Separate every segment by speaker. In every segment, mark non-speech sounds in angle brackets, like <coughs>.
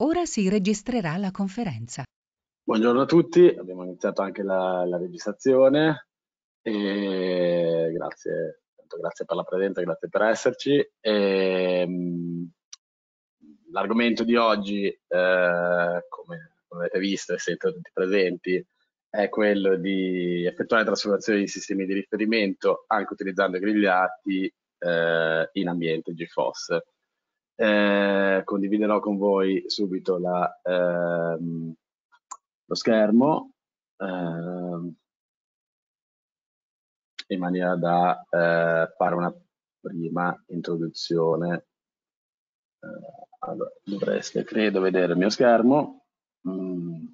Speaker 1: Ora si registrerà la conferenza.
Speaker 2: Buongiorno a tutti, abbiamo iniziato anche la, la registrazione e grazie, grazie per la presenza, grazie per esserci. Ehm, l'argomento di oggi, eh, come, avete visto e siete tutti presenti, è quello di effettuare trasformazioni di sistemi di riferimento anche utilizzando grigliati eh, in ambiente GFOS. Eh, condividerò con voi subito la, ehm, lo schermo ehm, in maniera da eh, fare una prima introduzione. Eh, allora, dovreste, credo, vedere il mio schermo. Mm,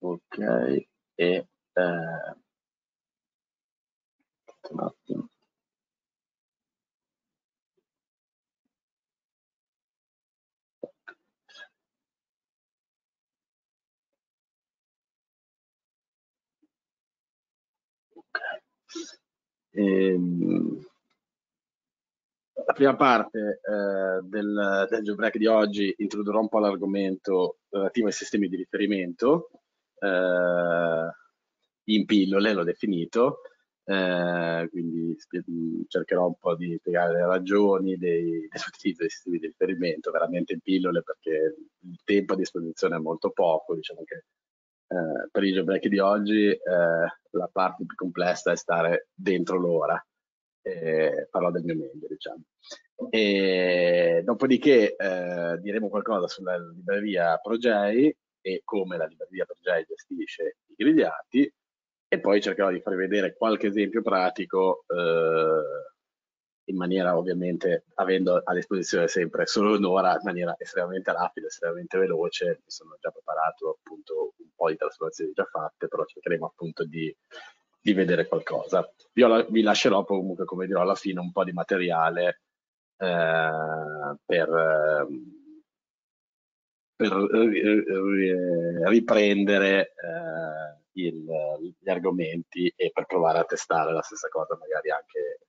Speaker 2: ok, e eh, un attimo. Ehm, la prima parte eh, del, del jailbreak di oggi introdurrò un po' l'argomento relativo ai sistemi di riferimento, eh, in pillole l'ho definito, eh, quindi cercherò un po' di spiegare le ragioni dei, dell'utilizzo dei sistemi di riferimento, veramente in pillole perché il tempo a disposizione è molto poco, diciamo che eh, per il jailbreak di oggi eh, la parte più complessa è stare dentro l'ora, eh, parlo del mio meglio diciamo. E, dopodiché eh, diremo qualcosa sulla libreria Progei e come la libreria Progei gestisce i grigliati e poi cercherò di farvi vedere qualche esempio pratico eh, in maniera ovviamente avendo a disposizione sempre solo un'ora in maniera estremamente rapida, estremamente veloce, mi sono già preparato appunto un po' di trasformazioni già fatte, però cercheremo appunto di, di vedere qualcosa. Io vi lascerò comunque, come dirò alla fine, un po' di materiale eh, per, per riprendere eh, il, gli argomenti e per provare a testare la stessa cosa magari anche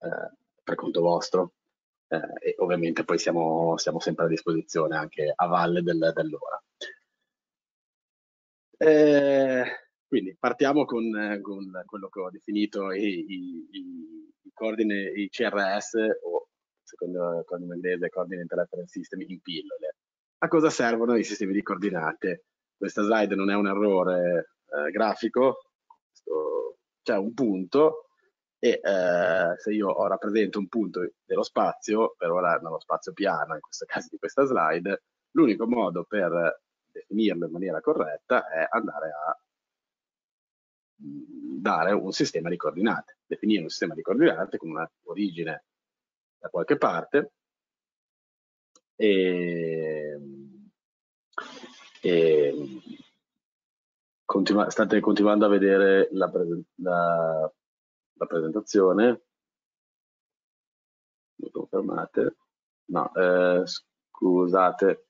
Speaker 2: eh, per conto vostro eh, e ovviamente poi siamo, siamo, sempre a disposizione anche a valle del, dell'ora. Eh, quindi partiamo con, con, quello che ho definito i, i, i, coordine, i CRS o secondo il codice inglese Coordinate Reference System in pillole. A cosa servono i sistemi di coordinate? Questa slide non è un errore eh, grafico, c'è un punto e eh, se io rappresento un punto dello spazio, per ora nello spazio piano, in questo caso di questa slide, l'unico modo per definirlo in maniera corretta è andare a dare un sistema di coordinate, definire un sistema di coordinate con una origine da qualche parte e, e continua, state continuando a vedere la, la la presentazione. Mi confermate? No, eh, scusate,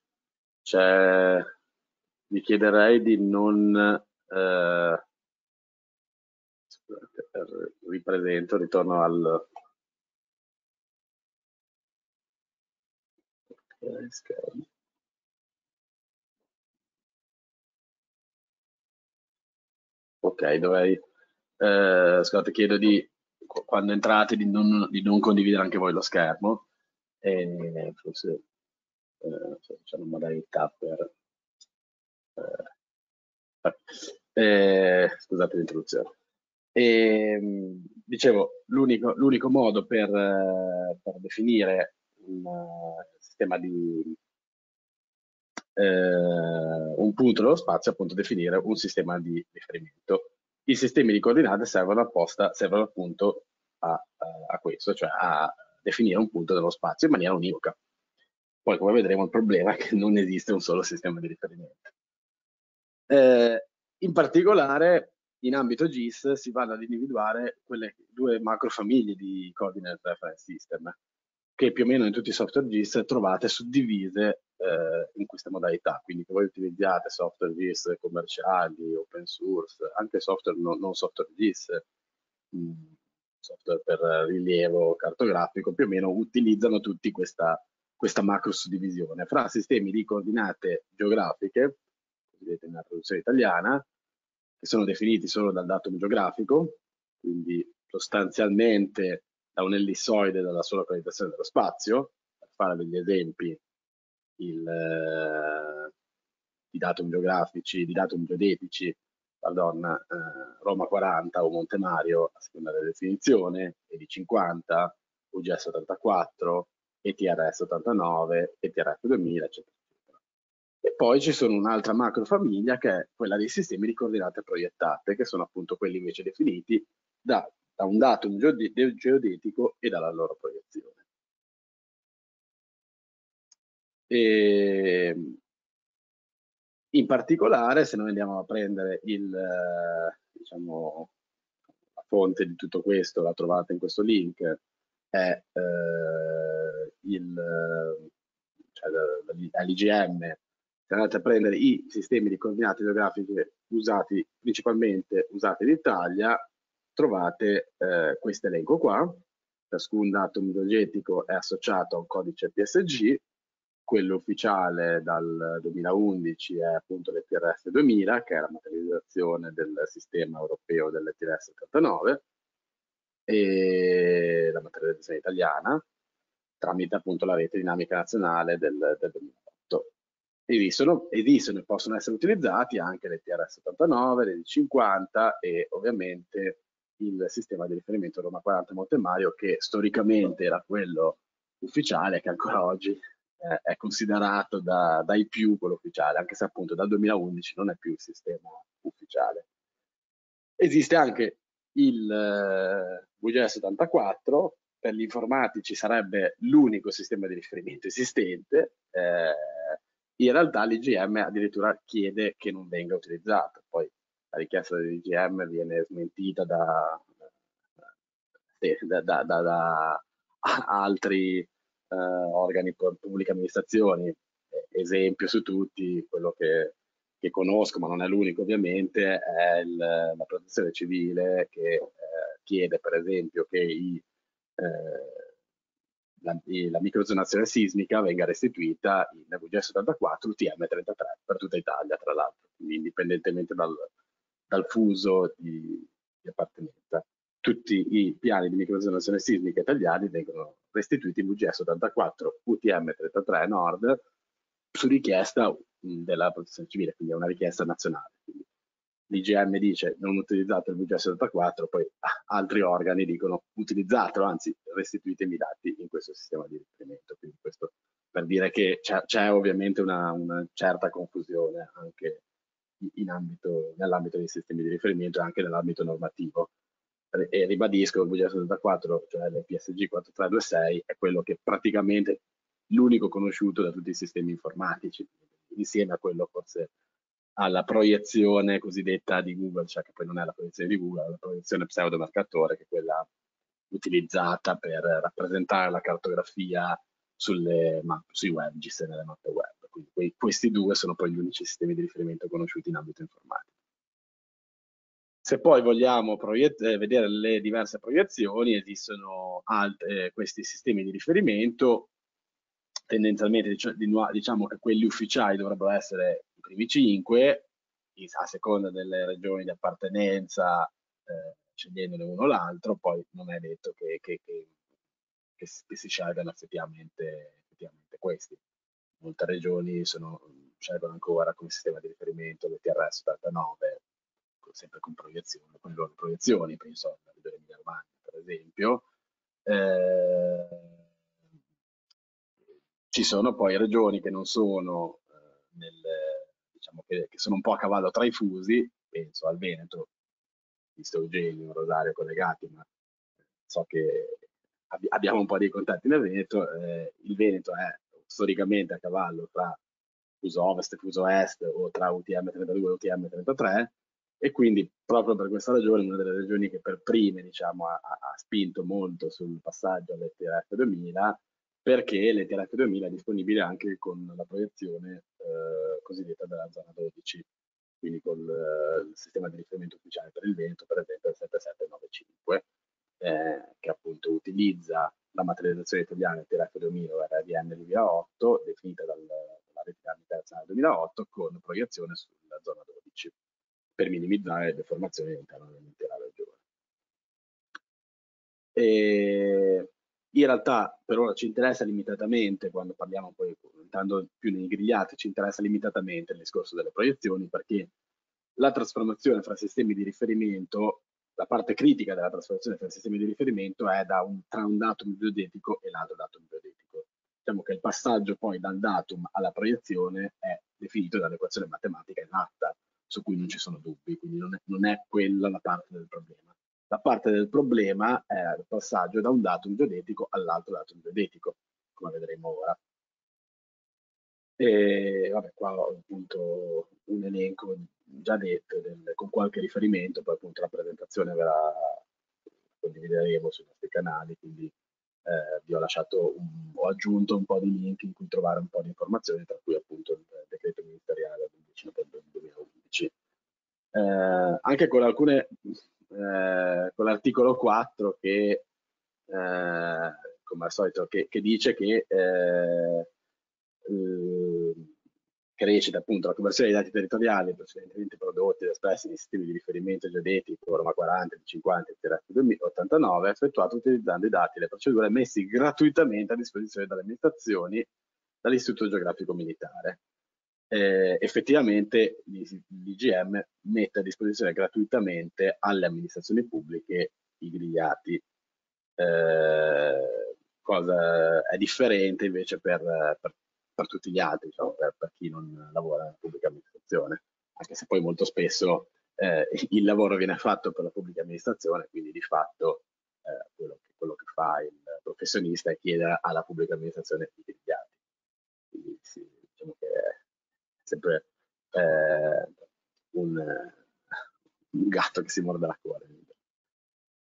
Speaker 2: vi chiederei di non... Eh, scusate, ripresento, ritorno al... Ok, dovrei eh, scusate, chiedo di quando entrate di non, di non, condividere anche voi lo schermo? E forse eh, c'è una modalità per eh, eh scusate l'introduzione e, dicevo l'unico modo per, per, definire un sistema di eh, un punto dello spazio appunto definire un sistema di riferimento i sistemi di coordinate servono apposta, servono appunto a, a, questo, cioè a definire un punto dello spazio in maniera univoca. Poi, come vedremo, il problema è che non esiste un solo sistema di riferimento. Eh, in particolare, in ambito GIS si vanno ad individuare quelle due macrofamiglie di Coordinate Reference System, che più o meno in tutti i software GIS trovate suddivise eh, in queste modalità, quindi che voi utilizziate software GIS commerciali, open source, anche software non, non software GIS, mm, software per rilievo cartografico, più o meno utilizzano tutti questa questa macro suddivisione fra sistemi di coordinate geografiche, vedete nella traduzione italiana, che sono definiti solo dal datum geografico, quindi sostanzialmente da un ellissoide dalla sola localizzazione dello spazio, per fare degli esempi il, eh, di datum geografici, di datum geodetici, pardon, eh, Roma 40 o Monte Mario, a seconda della definizione, e di 50, UGS 84, ETRS 89, ETRF 2000, eccetera. E poi ci sono un'altra macrofamiglia che è quella dei sistemi di coordinate proiettate, che sono appunto quelli invece definiti da, da un datum geodetico e dalla loro proiezione. E, in particolare, se noi andiamo a prendere il, diciamo, la fonte di tutto questo, la trovate in questo link, è eh, il, cioè, l'IGM, se andate a prendere i sistemi di coordinate geografiche usati principalmente usati in Italia, trovate eh, questo elenco qua. Ciascun datum idrogetico è associato a un codice PSG quello ufficiale dal 2011 è appunto l'ETRS 2000, che è la materializzazione del sistema europeo dell'ETRS 89, e la materializzazione italiana, tramite appunto la rete dinamica nazionale del, del 2008. Esistono, esistono e possono essere utilizzati anche l'ETRS 89, l'ED 50 e ovviamente il sistema di riferimento Roma 40 Montemario che storicamente era quello ufficiale che ancora oggi eh, è considerato da, dai più quello ufficiale, anche se appunto dal 2011 non è più il sistema ufficiale. Esiste anche il eh, VGS 84, per gli informatici sarebbe l'unico sistema di riferimento esistente, eh, in realtà l'IGM addirittura chiede che non venga utilizzato, poi la richiesta dell'IGM viene smentita da, da, da, da altri eh, organi pubbliche amministrazioni, esempio su tutti, quello che, che, conosco, ma non è l'unico ovviamente, è il, la protezione civile che eh, chiede per esempio che i, eh, la, la, microzonazione sismica venga restituita in VGS 84 UTM33 per tutta Italia, tra l'altro, quindi indipendentemente dal, dal fuso di, di appartenenza. Tutti i piani di microzonazione sismica italiani vengono restituiti VGS 84 UTM 33 Nord su richiesta della protezione civile, quindi è una richiesta nazionale. L'IGM dice non utilizzate il VGS 84, poi altri organi dicono utilizzatelo, anzi restituitemi i dati in questo sistema di riferimento. Quindi questo per dire che c'è ovviamente una, una, certa confusione anche nell'ambito dei sistemi di riferimento e anche nell'ambito normativo e ribadisco il VGS 74, cioè l'PSG 4326, è quello che praticamente l'unico conosciuto da tutti i sistemi informatici, insieme a quello forse alla proiezione cosiddetta di Google, cioè che poi non è la proiezione di Google, è la proiezione pseudo-marcatore, che è quella utilizzata per rappresentare la cartografia sulle mappe, sui web, nelle mappe web. Quindi questi due sono poi gli unici sistemi di riferimento conosciuti in ambito informatico. Se poi vogliamo eh, vedere le diverse proiezioni, esistono altre, eh, questi sistemi di riferimento, tendenzialmente diciamo che quelli ufficiali dovrebbero essere i primi cinque, a seconda delle regioni di appartenenza, eh, scegliendone uno o l'altro, poi non è detto che, che, che, che si scelgano effettivamente, effettivamente, questi. Molte regioni sono, scelgono ancora come sistema di riferimento l'ETRS 89, sempre con proiezioni, con le loro proiezioni, penso alla regione Emilia Romagna per esempio. Eh, ci sono poi regioni che non sono eh, nel, diciamo che, che, sono un po' a cavallo tra i fusi, penso al Veneto, visto Eugenio, Rosario collegati, ma so che ab abbiamo un po' di contatti nel Veneto, eh, il Veneto è storicamente a cavallo tra fuso ovest e fuso est o tra UTM 32 e UTM 33 e quindi proprio per questa ragione una delle regioni che per prime diciamo, ha, ha spinto molto sul passaggio all'ETRF 2000 perché l'ETRF 2000 è disponibile anche con la proiezione eh, cosiddetta della zona 12 quindi con eh, il sistema di riferimento ufficiale per il vento per esempio il 7795 eh, che appunto utilizza la materializzazione italiana del TRF 2000 RDN 2008, definita dal, dalla rete internazionale 2008, con proiezione sulla zona 12, per minimizzare le deformazioni all'interno dell'intera regione. E in realtà per ora ci interessa limitatamente, quando parliamo poi, entrando più nei grigliati, ci interessa limitatamente il discorso delle proiezioni, perché la trasformazione fra sistemi di riferimento, la parte critica della trasformazione fra sistemi di riferimento è un, tra un datum geodetico e l'altro datum geodetico. Diciamo che il passaggio poi dal datum alla proiezione è definito dall'equazione matematica esatta, su cui non ci sono dubbi, quindi non è, non è quella la parte del problema. La parte del problema è il passaggio da un datum geodetico all'altro datum geodetico, come vedremo ora. E vabbè, qua ho appunto un elenco già detto del, con qualche riferimento, poi appunto la presentazione verrà condivideremo sui nostri canali, quindi eh, vi ho lasciato un, ho aggiunto un po' di link in cui trovare un po' di informazioni, tra cui appunto il decreto ministeriale del 11 novembre 2011. Eh, anche con alcune eh, con l'articolo 4 che, eh, come al solito, che, che dice che, eh, che recita appunto la conversione dei dati territoriali precedentemente prodotti ed espressi nei sistemi di riferimento geodetico Roma 40, 50 e 89 effettuato utilizzando i dati e le procedure messi gratuitamente a disposizione dalle amministrazioni dall'Istituto Geografico Militare eh, effettivamente l'IGM mette a disposizione gratuitamente alle amministrazioni pubbliche i grigliati. Eh, cosa è differente invece per, per, per tutti gli altri, diciamo, per, per, chi non lavora nella pubblica amministrazione, anche se poi molto spesso eh, il lavoro viene fatto per la pubblica amministrazione, quindi di fatto eh, quello, che, quello, che, fa il professionista è chiedere alla pubblica amministrazione i grigliati. Quindi sì, diciamo che sempre eh, un, un, gatto che si morde la coda.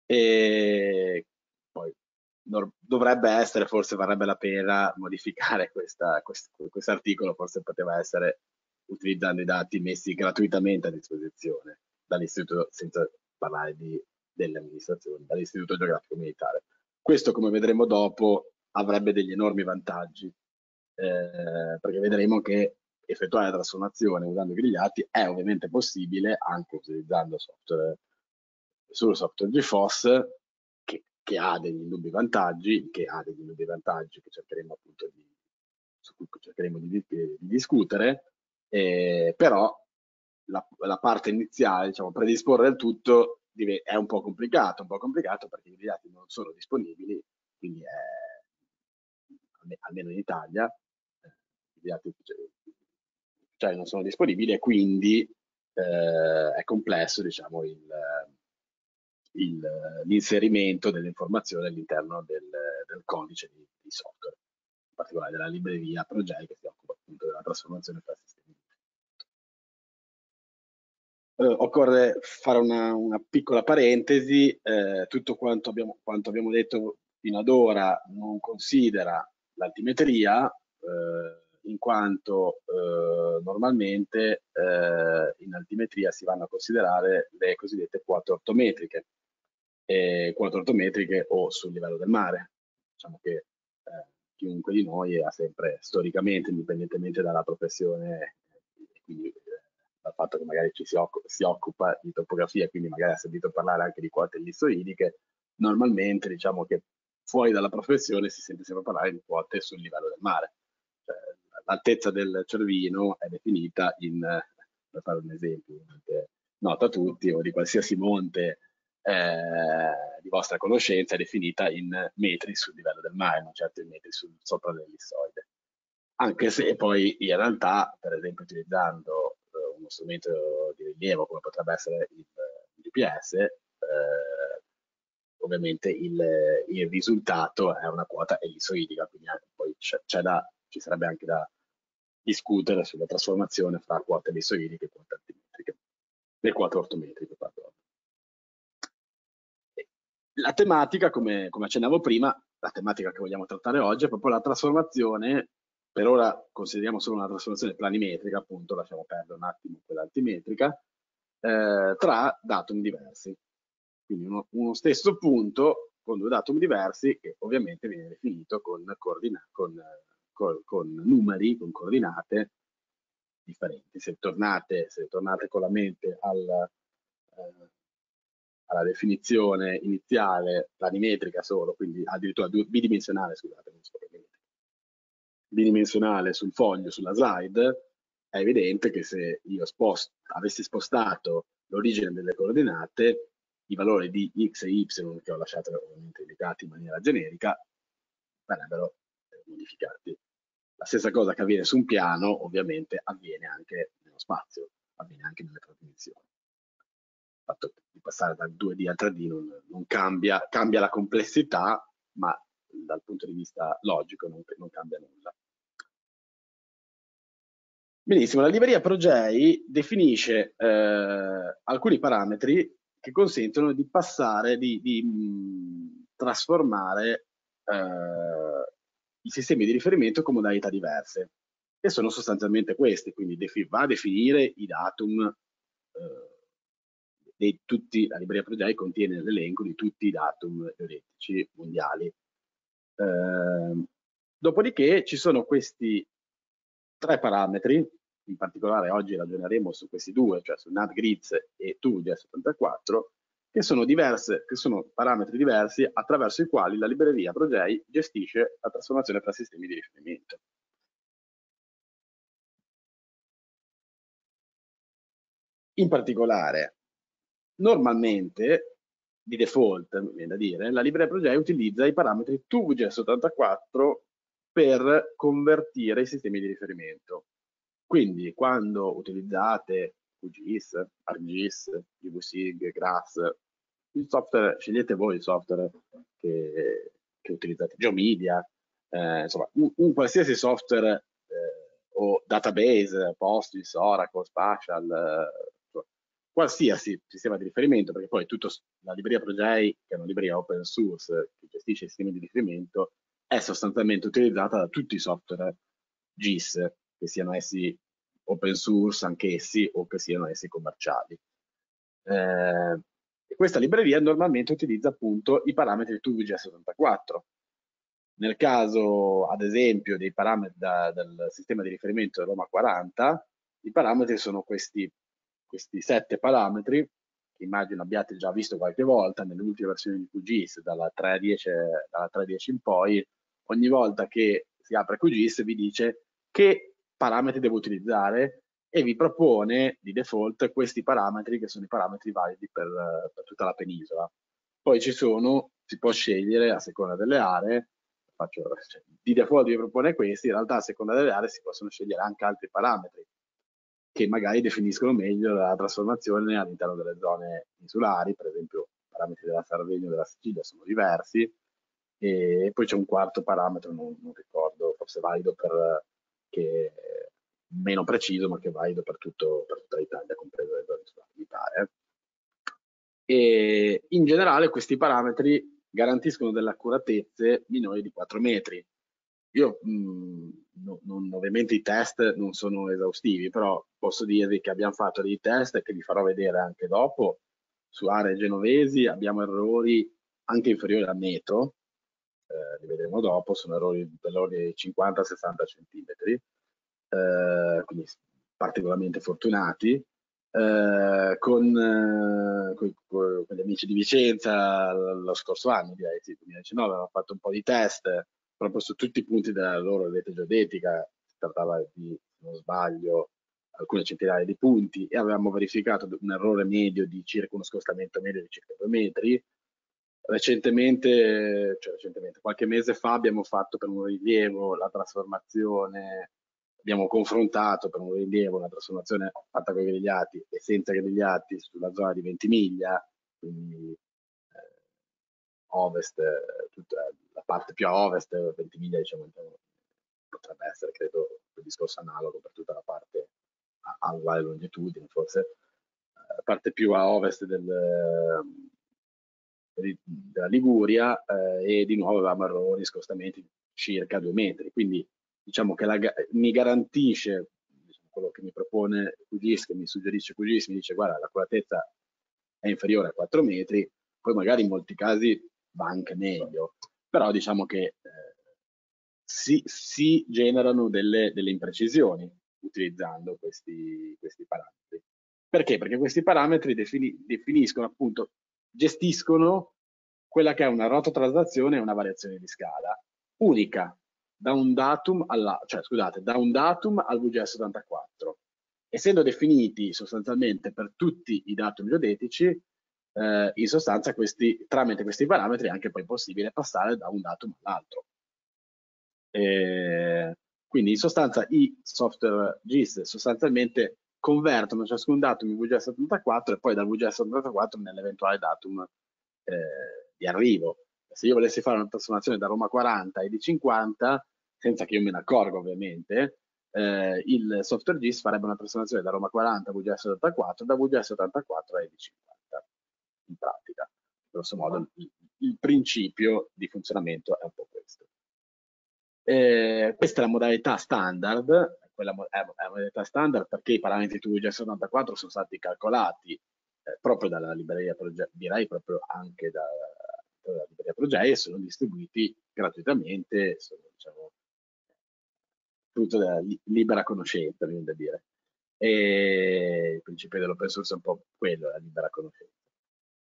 Speaker 2: E poi dovrebbe essere, forse varrebbe la pena modificare questo quest, articolo, forse poteva essere utilizzando i dati messi gratuitamente a disposizione dall'istituto, senza parlare di, delle amministrazioni, dall'istituto geografico militare. Questo, come vedremo dopo, avrebbe degli enormi vantaggi, eh, perché vedremo che effettuare la trasformazione usando i grigliati è ovviamente possibile anche utilizzando software, solo software GFOS che, che, ha degli indubbi vantaggi, che ha degli indubbi vantaggi che cercheremo appunto di, su cui cercheremo di, di, di discutere, eh, però la, la, parte iniziale, diciamo, predisporre il tutto è un po' complicato, un po' complicato perché i grigliati non sono disponibili, quindi è, almeno in Italia, eh, i grigliati cioè non sono disponibili e quindi eh, è complesso diciamo, l'inserimento delle informazioni all'interno del, del codice di, di, software, in particolare della libreria Project che si occupa appunto della trasformazione tra sistemi. Eh, occorre fare una, una piccola parentesi, eh, tutto quanto abbiamo, quanto abbiamo detto fino ad ora non considera l'altimetria, eh, in quanto eh, normalmente eh, in altimetria si vanno a considerare le cosiddette quote ortometriche, eh, quote ortometriche o sul livello del mare. Diciamo che eh, chiunque di noi ha sempre storicamente, indipendentemente dalla professione, quindi eh, dal fatto che magari ci si occupa, si occupa di topografia, quindi magari ha sentito parlare anche di quote ellissoidiche, normalmente diciamo che fuori dalla professione si sente sempre parlare di quote sul livello del mare l'altezza del cervino è definita in, per fare un esempio, nota tutti, o di qualsiasi monte eh, di vostra conoscenza è definita in metri sul livello del mare, non certo in metri sul, sopra l'ellissoide. Anche se poi in realtà, per esempio utilizzando eh, uno strumento di rilievo come potrebbe essere il, il GPS, eh, ovviamente il, il, risultato è una quota ellissoidica, quindi poi c'è da, ci sarebbe anche da discutere sulla trasformazione fra quote ellissoidiche e quote altimetriche, le quote ortometriche. Pardon. La tematica, come, come accennavo prima, la tematica che vogliamo trattare oggi è proprio la trasformazione, per ora consideriamo solo una trasformazione planimetrica, appunto, lasciamo perdere un attimo quella altimetrica, eh, tra datum diversi. Quindi uno, uno stesso punto con due datum diversi che ovviamente viene definito con, con, con, con numeri, con coordinate differenti. Se tornate, se tornate con la mente al, eh, alla definizione iniziale planimetrica solo, quindi addirittura bidimensionale, scusate, non so bidimensionale sul foglio, sulla slide, è evidente che se io spost avessi spostato l'origine delle coordinate, i valori di x e y, che ho lasciato ovviamente indicati in maniera generica, verrebbero modificati. La stessa cosa che avviene su un piano, ovviamente, avviene anche nello spazio, avviene anche nelle trasmissioni. Il fatto di passare dal 2D al 3D non, non cambia, cambia la complessità, ma dal punto di vista logico non, non cambia nulla. Benissimo, la libreria Progei definisce eh, alcuni parametri che consentono di passare, di, di mh, trasformare eh, i sistemi di riferimento con modalità diverse, che sono sostanzialmente questi, quindi va a definire i datum eh, di tutti, la libreria Progei contiene l'elenco di tutti i datum teoretici mondiali. Eh, dopodiché ci sono questi tre parametri, in particolare oggi ragioneremo su questi due, cioè su NatGrids e TUGES74, che sono, diverse, che sono parametri diversi attraverso i quali la libreria Progei gestisce la trasformazione tra sistemi di riferimento. In particolare, normalmente, di default, viene da dire, la libreria Progei utilizza i parametri TUGES84 per convertire i sistemi di riferimento. Quindi quando utilizzate QGIS, ArcGIS, GVSig, GRASS, il software, scegliete voi il software che, che utilizzate, Geomedia, eh, insomma, un, un, qualsiasi software eh, o database, Postgres, Oracle, Spatial, eh, qualsiasi sistema di riferimento, perché poi tutta la libreria Progei, che è una libreria open source che gestisce i sistemi di riferimento, è sostanzialmente utilizzata da tutti i software GIS, che siano essi open source anch'essi o che siano essi commerciali. Eh, questa libreria normalmente utilizza appunto i parametri TUVG74. Nel caso, ad esempio, dei parametri da, del sistema di riferimento Roma 40, i parametri sono questi, questi sette parametri, che immagino abbiate già visto qualche volta nelle ultime versioni di QGIS, dalla 3.10, dalla 3.10 in poi, ogni volta che si apre QGIS vi dice che parametri devo utilizzare e vi propone di default questi parametri che sono i parametri validi per, per tutta la penisola. Poi ci sono, si può scegliere a seconda delle aree, faccio, cioè, di default vi propone questi, in realtà a seconda delle aree si possono scegliere anche altri parametri che magari definiscono meglio la trasformazione all'interno delle zone insulari, per esempio i parametri della Sardegna e della Sicilia sono diversi, e poi c'è un quarto parametro, non, non ricordo, forse valido per che meno preciso ma che è valido per, tutto, per tutta l'Italia, compreso le zone insulari, mi pare. E in generale questi parametri garantiscono delle accuratezze minori di 4 metri. Io mh, mm, no, non, ovviamente i test non sono esaustivi, però posso dirvi che abbiamo fatto dei test che vi farò vedere anche dopo. Su aree genovesi abbiamo errori anche inferiori al metro, eh, li vedremo dopo, sono errori dell'ordine di 50-60 cm, eh, quindi particolarmente fortunati. Eh, con, eh, con, con, gli amici di Vicenza lo scorso anno, direi, sì, 2019, avevamo fatto un po' di test proprio su tutti i punti della loro rete geodetica, si trattava di, se non sbaglio, alcune centinaia di punti e avevamo verificato un errore medio di circa uno scostamento medio di circa 2 metri, Recentemente, cioè recentemente, qualche mese fa abbiamo fatto per un rilievo la trasformazione, abbiamo confrontato per un rilievo la trasformazione fatta con i grigliati e senza grigliati sulla zona di Ventimiglia, quindi eh, ovest, tutta la parte più a ovest, Ventimiglia diciamo potrebbe essere credo un discorso analogo per tutta la parte a, uguale longitudine forse, la parte più a ovest del della Liguria eh, e di nuovo avevamo errori, scostamenti di circa due metri. Quindi diciamo che la, mi garantisce diciamo, quello che mi propone QGIS, che mi suggerisce QGIS, mi dice guarda l'accuratezza è inferiore a 4 metri, poi magari in molti casi va anche meglio, però diciamo che eh, si, si, generano delle, delle, imprecisioni utilizzando questi, questi, parametri. Perché? Perché questi parametri defini, definiscono appunto, gestiscono quella che è una rototraslazione e una variazione di scala unica da un datum alla, cioè scusate, da un datum al VGS84. Essendo definiti sostanzialmente per tutti i datumi geodetici, eh, in sostanza questi, tramite questi parametri è anche poi possibile passare da un datum all'altro. quindi in sostanza i software GIS sostanzialmente convertono ciascun datum in VGS84 e poi dal VGS84 nell'eventuale datum eh, di arrivo se io volessi fare una trasformazione da Roma 40 e di 50, senza che io me ne accorga ovviamente, eh, il software GIS farebbe una trasformazione da Roma 40 a VGS 84, da VGS 84 a ED 50, in pratica. Grosso modo il, il principio di funzionamento è un po' questo. Eh, questa è la modalità standard, quella è la modalità standard perché i parametri di VGS 84 sono stati calcolati eh, proprio dalla libreria direi proprio anche da, della libreria Progei e sono distribuiti gratuitamente, sono diciamo, frutto della libera conoscenza, viene da dire. E il principio dell'open source è un po' quello, la libera conoscenza.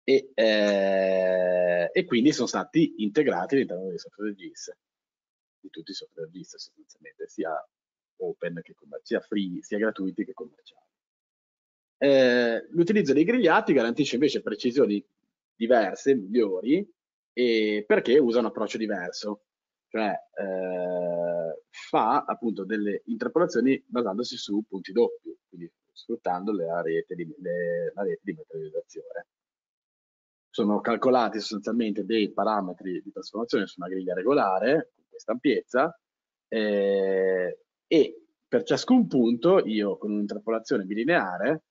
Speaker 2: E, eh, e quindi sono stati integrati all'interno dei software GIS, di tutti i software GIS sostanzialmente, sia open che sia free, sia gratuiti che commerciali. Eh, l'utilizzo dei grigliati garantisce invece precisioni diverse, migliori, perché usa un approccio diverso, cioè eh, fa appunto delle interpolazioni basandosi su punti doppi, quindi sfruttando la rete di, le, la rete di materializzazione. Sono calcolati sostanzialmente dei parametri di trasformazione su una griglia regolare, con questa ampiezza, eh, e per ciascun punto io con un'interpolazione bilineare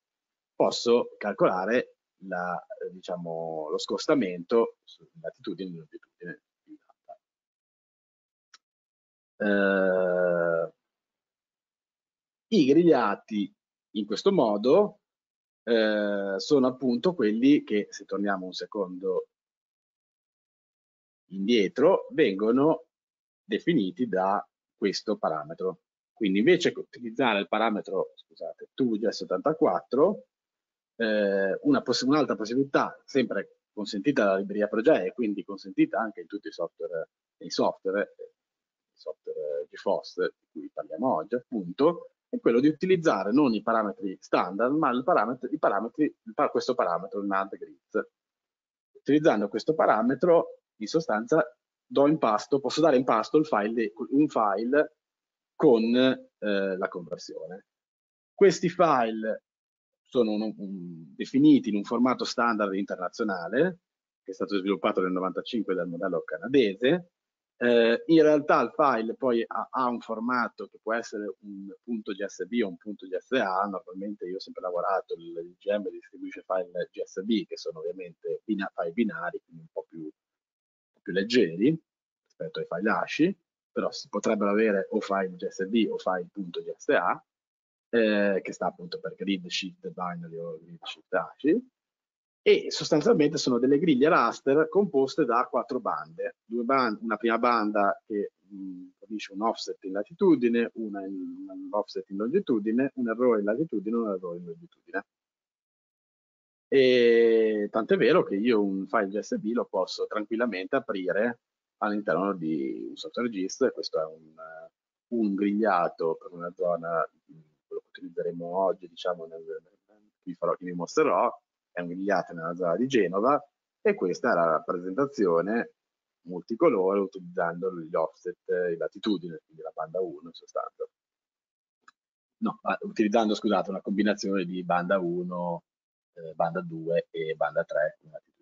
Speaker 2: posso calcolare la, eh, diciamo, lo scostamento su latitudine e longitudine di eh, I grigliati in questo modo eh, sono appunto quelli che, se torniamo un secondo indietro, vengono definiti da questo parametro. Quindi invece che utilizzare il parametro, scusate, TUGS84, eh, un'altra possibilità, sempre consentita dalla libreria Progei e quindi consentita anche in tutti i software, i software, i software GFOS di cui parliamo oggi, appunto, è quello di utilizzare non i parametri standard, ma parametro, i parametri, questo parametro, il NAND grids. Utilizzando questo parametro, in sostanza, do in pasto, posso dare in pasto il file, un file con eh, la conversione. Questi file sono un, un, definiti in un formato standard internazionale, che è stato sviluppato nel 95 dal modello canadese. Eh, in realtà il file poi ha, ha, un formato che può essere un punto GSB o un punto GSA, normalmente io ho sempre lavorato, il, GM distribuisce file GSB che sono ovviamente bina, file binari, quindi un po' più, più leggeri rispetto ai file ASCII, però si potrebbero avere o file GSB o file.gsa eh, che sta appunto per grid shift binary o grid shift ASCII, e sostanzialmente sono delle griglie raster composte da quattro bande, bande una prima banda che fornisce un offset in latitudine, una in, un offset in longitudine, un errore in latitudine e un errore in longitudine. E tant'è vero che io un file GSB lo posso tranquillamente aprire all'interno di un software GIS, questo è un, un grigliato per una zona utilizzeremo oggi, diciamo, nel, vi, farò, vi mostrerò, è un grigliato nella zona di Genova e questa è la rappresentazione multicolore utilizzando gli offset in latitudine, quindi la banda 1 in sostanza. No, utilizzando, scusate, una combinazione di banda 1, eh, banda 2 e banda 3 in latitudine.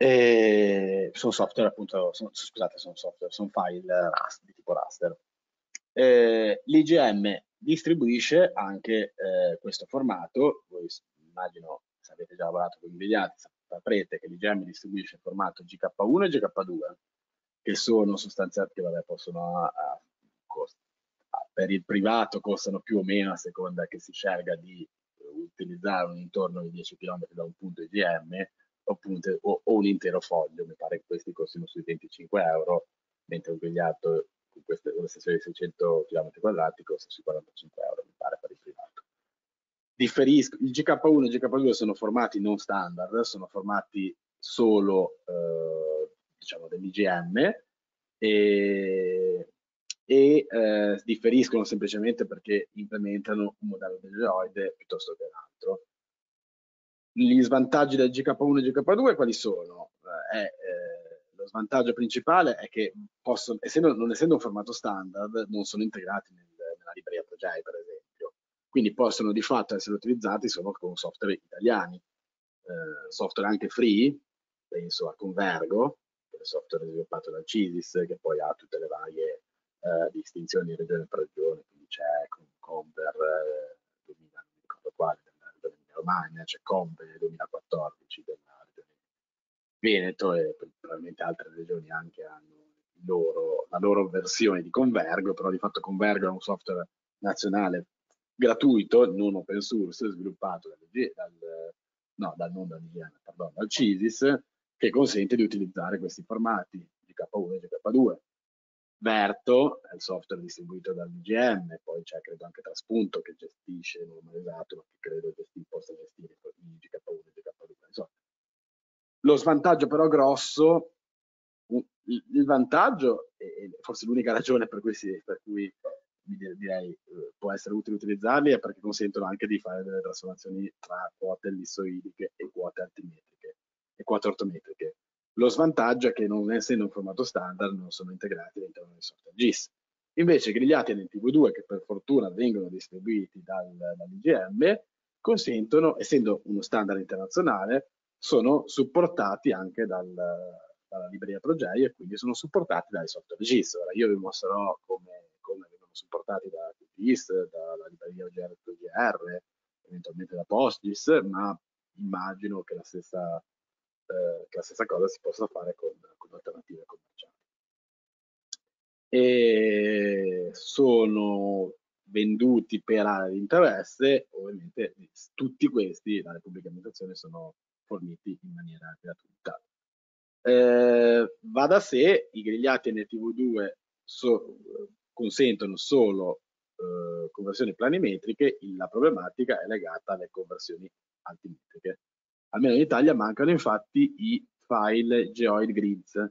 Speaker 2: E sono software appunto, sono, scusate, sono software, sono file raster, di tipo raster. Eh, L'IGM distribuisce anche eh, questo formato, voi immagino se avete già lavorato con mediati saprete che l'IGM distribuisce il formato GK1 e GK2 che sono sostanzialmente, vabbè, possono a, a, a, per il privato costano più o meno a seconda che si scelga di utilizzare un intorno di 10 km da un punto IGM appunto, o, o, un intero foglio, mi pare che questi costino sui 25 euro, mentre un biglietto con queste, con sessione di 600 km quadrati costa sui 45 euro, mi pare, per il privato. Differisco, il GK1 e il GK2 sono formati non standard, sono formati solo eh, diciamo dell'IGM e, e eh, differiscono semplicemente perché implementano un modello del geoide piuttosto che l'altro. Gli svantaggi del GK1 e GK2 quali sono? Eh, eh, lo svantaggio principale è che possono, essendo, non essendo un formato standard, non sono integrati nel, nella libreria Progei, per esempio. Quindi possono di fatto essere utilizzati solo con software italiani, eh, software anche free, penso a Convergo, il software sviluppato dal CISIS, che poi ha tutte le varie eh, distinzioni regione per regione, quindi c'è Conver eh, 2000, non mi ricordo quale, della Romagna, c'è Conve 2014 della Veneto e probabilmente altre regioni anche hanno loro, la loro versione di Convergo, però di fatto Convergo è un software nazionale gratuito, non open source, sviluppato dal, dal, no, dal, non dall'IGN, pardon, dal CISIS, che consente di utilizzare questi formati GK1 e GK2. Verto è il software distribuito dall'IGM, poi c'è credo anche Traspunto che gestisce, non ho esatto, ma che credo gesti, possa gestire i GK1 e GK2. Insomma. Lo svantaggio però grosso, il vantaggio, e forse l'unica ragione per cui, si, per cui direi eh, può essere utile utilizzarli è perché consentono anche di fare delle trasformazioni tra quote ellissoidiche e quote altimetriche e quote ortometriche. Lo svantaggio è che non essendo un formato standard non sono integrati all'interno del software GIS. Invece grigliati NTV2 che per fortuna vengono distribuiti dal, dall'IGM consentono, essendo uno standard internazionale, sono supportati anche dal, dalla libreria Progei e quindi sono supportati dai software GIS. Ora io vi mostrerò come, come vengono supportati da QGIS, dalla libreria OGR, eventualmente da PostGIS, ma immagino che la stessa eh, che la stessa cosa si possa fare con, con alternative commerciali. E sono venduti per aree di interesse, ovviamente tutti questi dalle pubbliche amministrazioni sono forniti in maniera gratuita. Eh, va da sé, i grigliati NTV2 so, consentono solo eh, conversioni planimetriche, la problematica è legata alle conversioni altimetriche. Almeno in Italia mancano infatti i file geoid grids,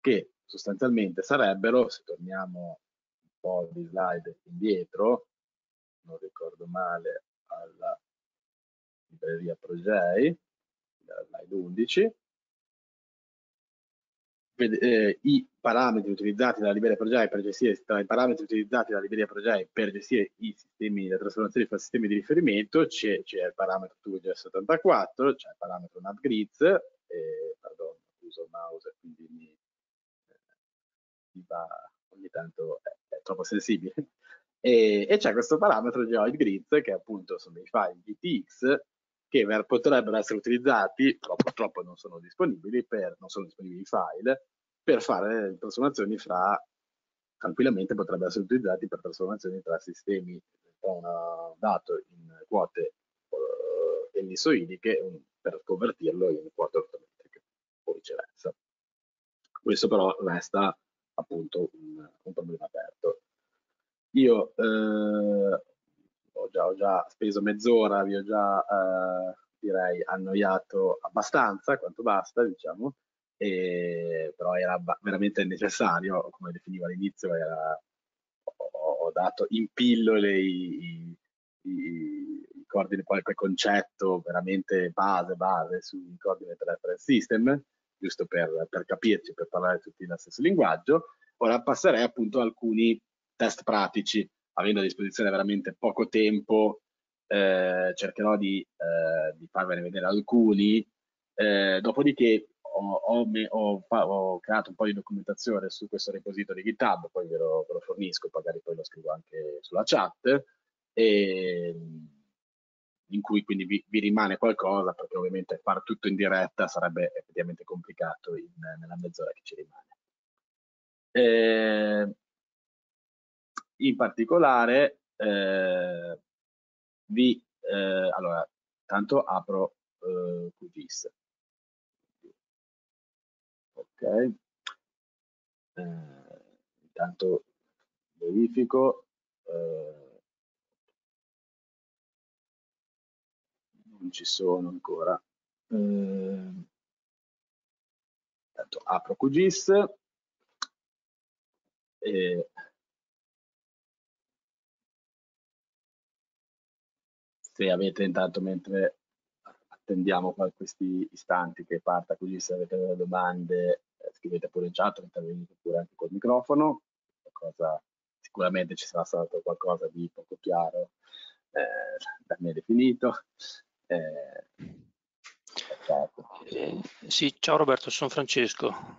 Speaker 2: che sostanzialmente sarebbero, se torniamo un po' di slide indietro, non ricordo male, alla libreria Progei, slide 11, eh, i parametri utilizzati dalla libreria Progei per gestire, tra i parametri utilizzati dalla libreria Progei per gestire i sistemi, le trasformazioni fra sistemi di riferimento c'è, il parametro TUGS74, c'è il parametro NavGrids, eh, uso il mouse quindi mi, eh, mi va, ogni tanto è, è troppo sensibile. E, e c'è questo parametro GeoidGrids che appunto sono dei file GTX che potrebbero essere utilizzati, però purtroppo non sono disponibili, per, non sono disponibili i file, per fare trasformazioni fra, tranquillamente potrebbero essere utilizzati per trasformazioni tra sistemi, tra un dato in quote uh, ellissoidiche um, per convertirlo in quote ortometriche o viceversa. Questo però resta appunto un, un problema aperto. Io eh, ho già, ho già speso mezz'ora, vi ho già eh, direi annoiato abbastanza, quanto basta, diciamo, e, però era veramente necessario, come definivo all'inizio, era, ho, ho, dato in pillole i, i, i coordine, qualche concetto veramente base, base sui coordinate reference system, giusto per, per capirci, per parlare tutti nello stesso linguaggio. Ora passerei appunto a alcuni test pratici avendo a disposizione veramente poco tempo, eh, cercherò di, eh, di, farvene vedere alcuni. Eh, dopodiché ho, ho, ho, ho, creato un po' di documentazione su questo repository GitHub, poi ve lo, ve lo, fornisco, magari poi lo scrivo anche sulla chat, e, in cui quindi vi, vi, rimane qualcosa, perché ovviamente fare tutto in diretta sarebbe effettivamente complicato in, nella mezz'ora che ci rimane. In particolare eh, vi, eh, allora, tanto apro eh, QGIS. Eh, intanto verifico. Eh, non ci sono ancora. Eh, intanto apro QGIS. E se avete intanto mentre attendiamo questi istanti che parta così se avete delle domande eh, scrivete pure in chat intervenite pure anche col microfono qualcosa, sicuramente ci sarà stato qualcosa di poco chiaro eh, da me definito eh,
Speaker 3: eh, sì, ciao Roberto, sono Francesco.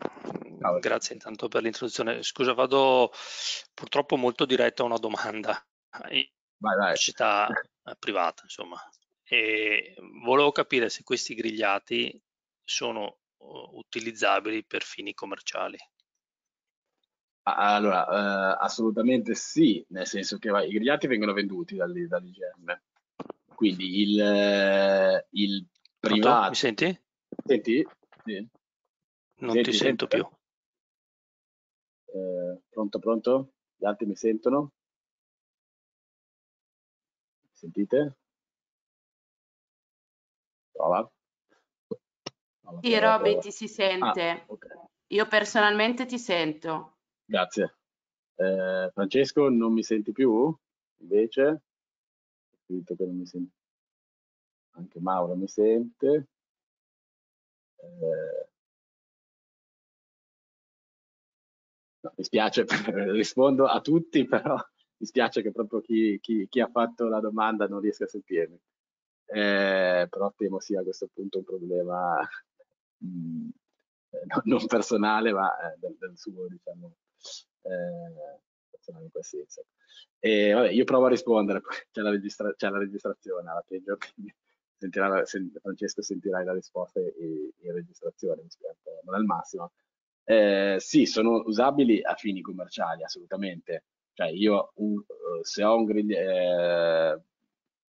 Speaker 3: Ciao. Grazie intanto per l'introduzione. Scusa, vado purtroppo molto diretto a una domanda. Vai, vai. Città privata, insomma e volevo capire se questi grigliati sono uh, utilizzabili per fini commerciali.
Speaker 2: Allora, eh, assolutamente sì, nel senso che vai, i grigliati vengono venduti dall'IGM, quindi il, eh, il privato... Pronto?
Speaker 3: Mi senti?
Speaker 2: Senti? Sì.
Speaker 3: Non senti, ti sento senti?
Speaker 2: più. Eh, pronto, pronto? Gli altri mi sentono? Sentite?
Speaker 4: Prova. Sì, Robby, ti si sente. Ah, okay. Io personalmente ti sento.
Speaker 2: Grazie. Eh, Francesco, non mi senti più? Invece? Ho scritto che non mi senti. Anche Mauro mi sente. Eh, no, mi spiace, <laughs> rispondo a tutti, però mi spiace che proprio chi, chi, chi ha fatto la domanda non riesca a sentirmi eh, però temo sia a questo punto un problema <laughs> mh, eh, non personale, ma eh, del, del, suo, diciamo, eh, personale in quel senso. E, vabbè, io provo a rispondere, c'è la, registra c'è la registrazione alla peggio, <laughs> quindi sentirà, sent Francesco sentirai la risposta in, registrazione, mi spiego, non è il massimo. Eh, sì, sono usabili a fini commerciali, assolutamente. Cioè io un, se ho un grill, eh,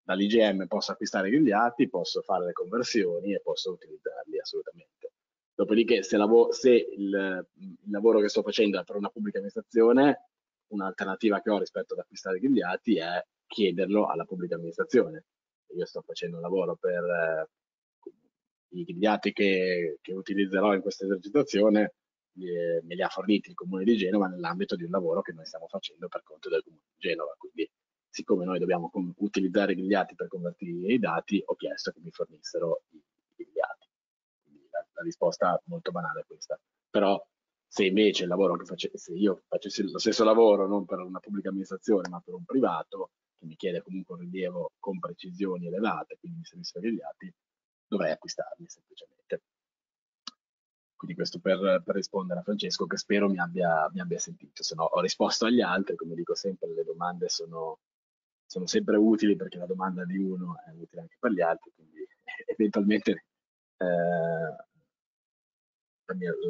Speaker 2: dall'IGM posso acquistare grigliati, posso fare le conversioni e posso utilizzarli assolutamente. Dopodiché, se, se il, il, lavoro che sto facendo è per una pubblica amministrazione, un'alternativa che ho rispetto ad acquistare grigliati è chiederlo alla pubblica amministrazione. Io sto facendo un lavoro per eh, i grigliati che, che, utilizzerò in questa esercitazione, eh, me li ha forniti il Comune di Genova nell'ambito di un lavoro che noi stiamo facendo per conto del Comune di Genova. Quindi siccome noi dobbiamo utilizzare i grigliati per convertire i dati, ho chiesto che mi fornissero i, i grigliati. Quindi la, la, risposta molto banale è questa. Però se invece il lavoro che facessi, se io facessi lo stesso lavoro non per una pubblica amministrazione ma per un privato, che mi chiede comunque un rilievo con precisioni elevate, quindi mi servissero grigliati, dovrei acquistarli semplicemente. Quindi questo per, per, rispondere a Francesco che spero mi abbia, mi abbia sentito, se no ho risposto agli altri, come dico sempre le domande sono sono sempre utili perché la domanda di uno è utile anche per gli altri, quindi <laughs> eventualmente eh,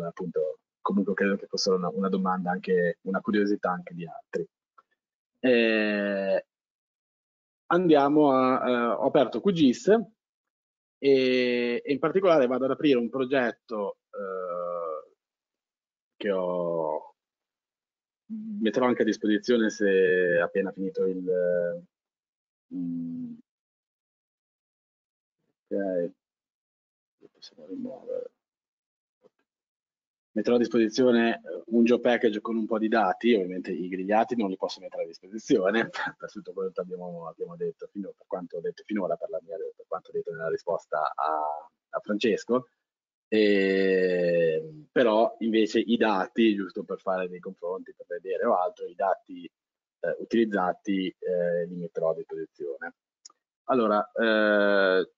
Speaker 2: appunto comunque credo che fosse una, una, domanda anche, una curiosità anche di altri. Eh, andiamo a, eh, ho aperto QGIS e, e, in particolare vado ad aprire un progetto eh, che ho metterò anche a disposizione se appena finito il... Mm, ok, lo possiamo rimuovere. Metterò a disposizione un geo package con un po' di dati, ovviamente i grigliati non li posso mettere a disposizione <laughs> per tutto quello abbiamo, abbiamo detto, fino, per quanto ho detto finora, per, mia, per quanto ho detto nella risposta a, a Francesco, e, però invece i dati, giusto per fare dei confronti, per vedere o altro, i dati eh, utilizzati eh, li metterò a disposizione. Allora, eh,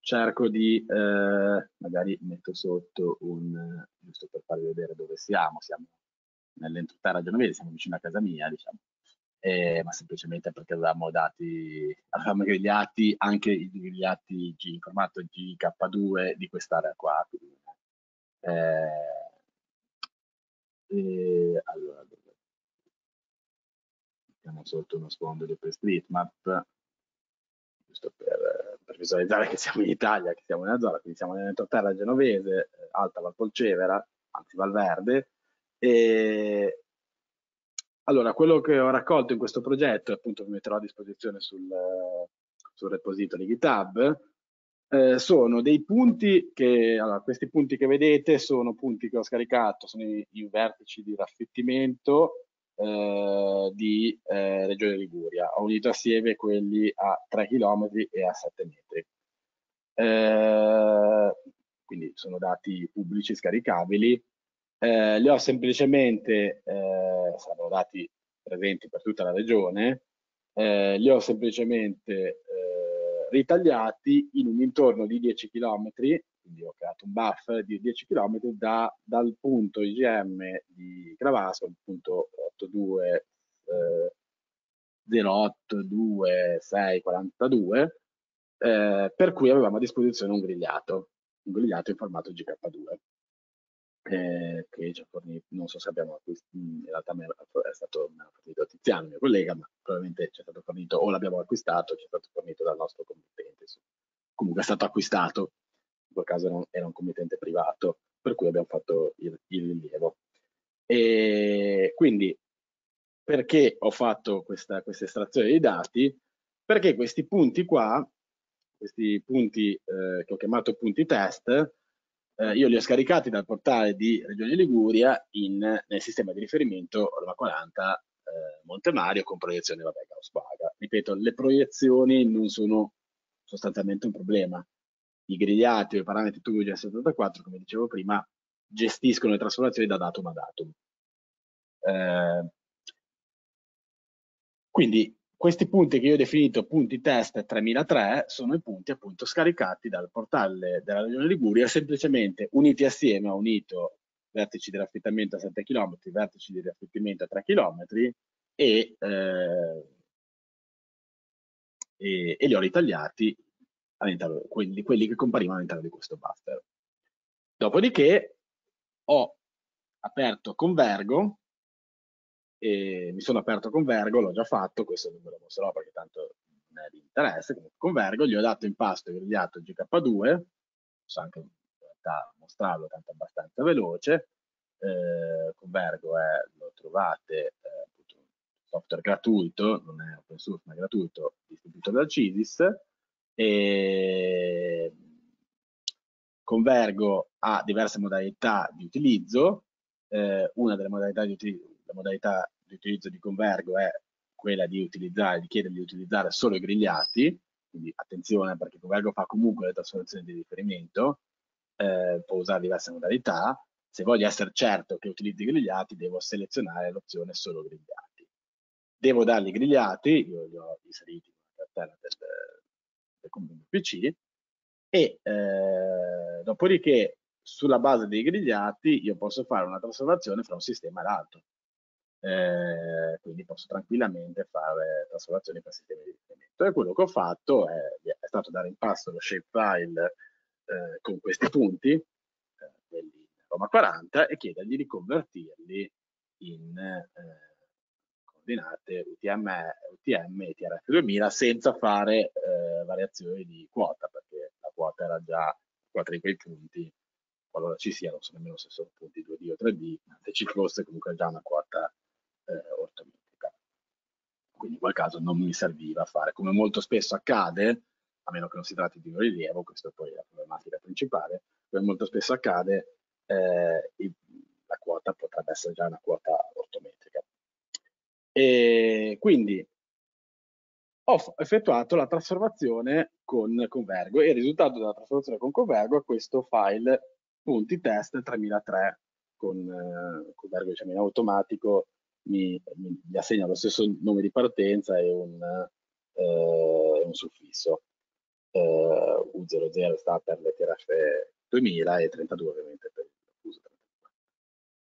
Speaker 2: cerco di, eh, magari metto sotto un, giusto per farvi vedere dove siamo, siamo nell'entroterra genovese, siamo vicino a casa mia, diciamo, eh, ma semplicemente perché avevamo dati, avevamo grigliati anche i grigliati G, in formato GK2 di quest'area qua. Quindi, eh, eh, allora, mettiamo sotto uno sfondo di OpenStreetMap, giusto per, per, visualizzare che siamo in Italia, che siamo nella zona, quindi siamo nell'entroterra genovese, Alta Valpolcevera, anzi Valverde. E, allora, quello che ho raccolto in questo progetto, appunto vi metterò a disposizione sul, sul repository GitHub, eh, sono dei punti che, allora, questi punti che vedete sono punti che ho scaricato, sono i, i vertici di raffittimento eh, di eh, Regione Liguria. Ho unito assieme quelli a 3 km e a 7 metri. Eh, quindi sono dati pubblici scaricabili. Eh, li ho semplicemente, eh, saranno dati presenti per tutta la regione, li ho semplicemente ritagliati in un intorno di 10 km, quindi ho creato un buffer di 10 km da, dal punto IGM di Gravasco, il punto 82 eh, 082 eh, per cui avevamo a disposizione un grigliato, un grigliato in formato GK2 eh, che ha fornito, non so se abbiamo acquistato, in realtà è stato fornito Tiziano, mio collega, ma probabilmente ci è stato fornito o l'abbiamo acquistato, ci è stato fornito dal nostro committente. Comunque è stato acquistato, in quel caso era un, era un committente privato, per cui abbiamo fatto il, il rilievo. E quindi perché ho fatto questa, questa estrazione dei dati? Perché questi punti qua, questi punti eh, che ho chiamato punti test, eh, io li ho scaricati dal portale di Regione Liguria in, nel sistema di riferimento Roma 40 eh, Montemario con proiezione vabbè, Gauss-Paga. Ripeto, le proiezioni non sono sostanzialmente un problema. I grigliati o i parametri TUG 74, come dicevo prima, gestiscono le trasformazioni da datum a datum. Eh, quindi questi punti che io ho definito punti test 3003 sono i punti appunto scaricati dal portale della Regione Liguria, semplicemente uniti assieme, ho unito vertici di raffittamento a 7 km, vertici di raffittamento a 3 km e, eh, e, e li ho ritagliati all'interno, quelli, quelli che comparivano all'interno di questo buffer. Dopodiché ho aperto Convergo e mi sono aperto con Vergo, l'ho già fatto, questo non ve lo mostrerò perché tanto non è di interesse, con Vergo gli ho dato in pasto grigliato GK2, posso anche in realtà mostrarlo, tanto abbastanza veloce, eh, con Vergo è, lo trovate, eh, appunto, software gratuito, non è open source ma è gratuito, distribuito dal CISIS, e Convergo ha diverse modalità di utilizzo, eh, una delle modalità di utilizzo la modalità di utilizzo di Convergo è quella di utilizzare, di chiedere di utilizzare solo i grigliati, quindi attenzione perché Convergo fa comunque le trasformazioni di riferimento, eh, può usare diverse modalità, se voglio essere certo che utilizzi i grigliati devo selezionare l'opzione solo grigliati. Devo dargli grigliati, io li ho inseriti nella cartella del, del comune PC, e eh, dopodiché sulla base dei grigliati io posso fare una trasformazione fra un sistema e l'altro eh, quindi posso tranquillamente fare trasformazioni per sistemi di riferimento. E quello che ho fatto è, è stato dare in passo lo shapefile eh, con questi punti, eh, quelli Roma 40, e chiedergli di convertirli in eh, coordinate UTM, UTM e TRF2000 senza fare eh, variazioni di quota, perché la quota era già quota di quei punti qualora ci siano, non so nemmeno se sono punti 2D o 3D, se ci fosse comunque già una quota eh, ortometrica. Quindi in quel caso non mi serviva fare, come molto spesso accade, a meno che non si tratti di un rilievo, questa è poi la problematica principale, come molto spesso accade, eh, la quota potrebbe essere già una quota ortometrica. E quindi ho effettuato la trasformazione con Convergo e il risultato della trasformazione con Convergo è questo file punti test 3003 con eh, Convergo diciamo in automatico mi, mi, mi, assegna lo stesso nome di partenza e un, eh, un suffisso. Eh, U00 sta per le TRF 2000 e 32 ovviamente per il uso 34.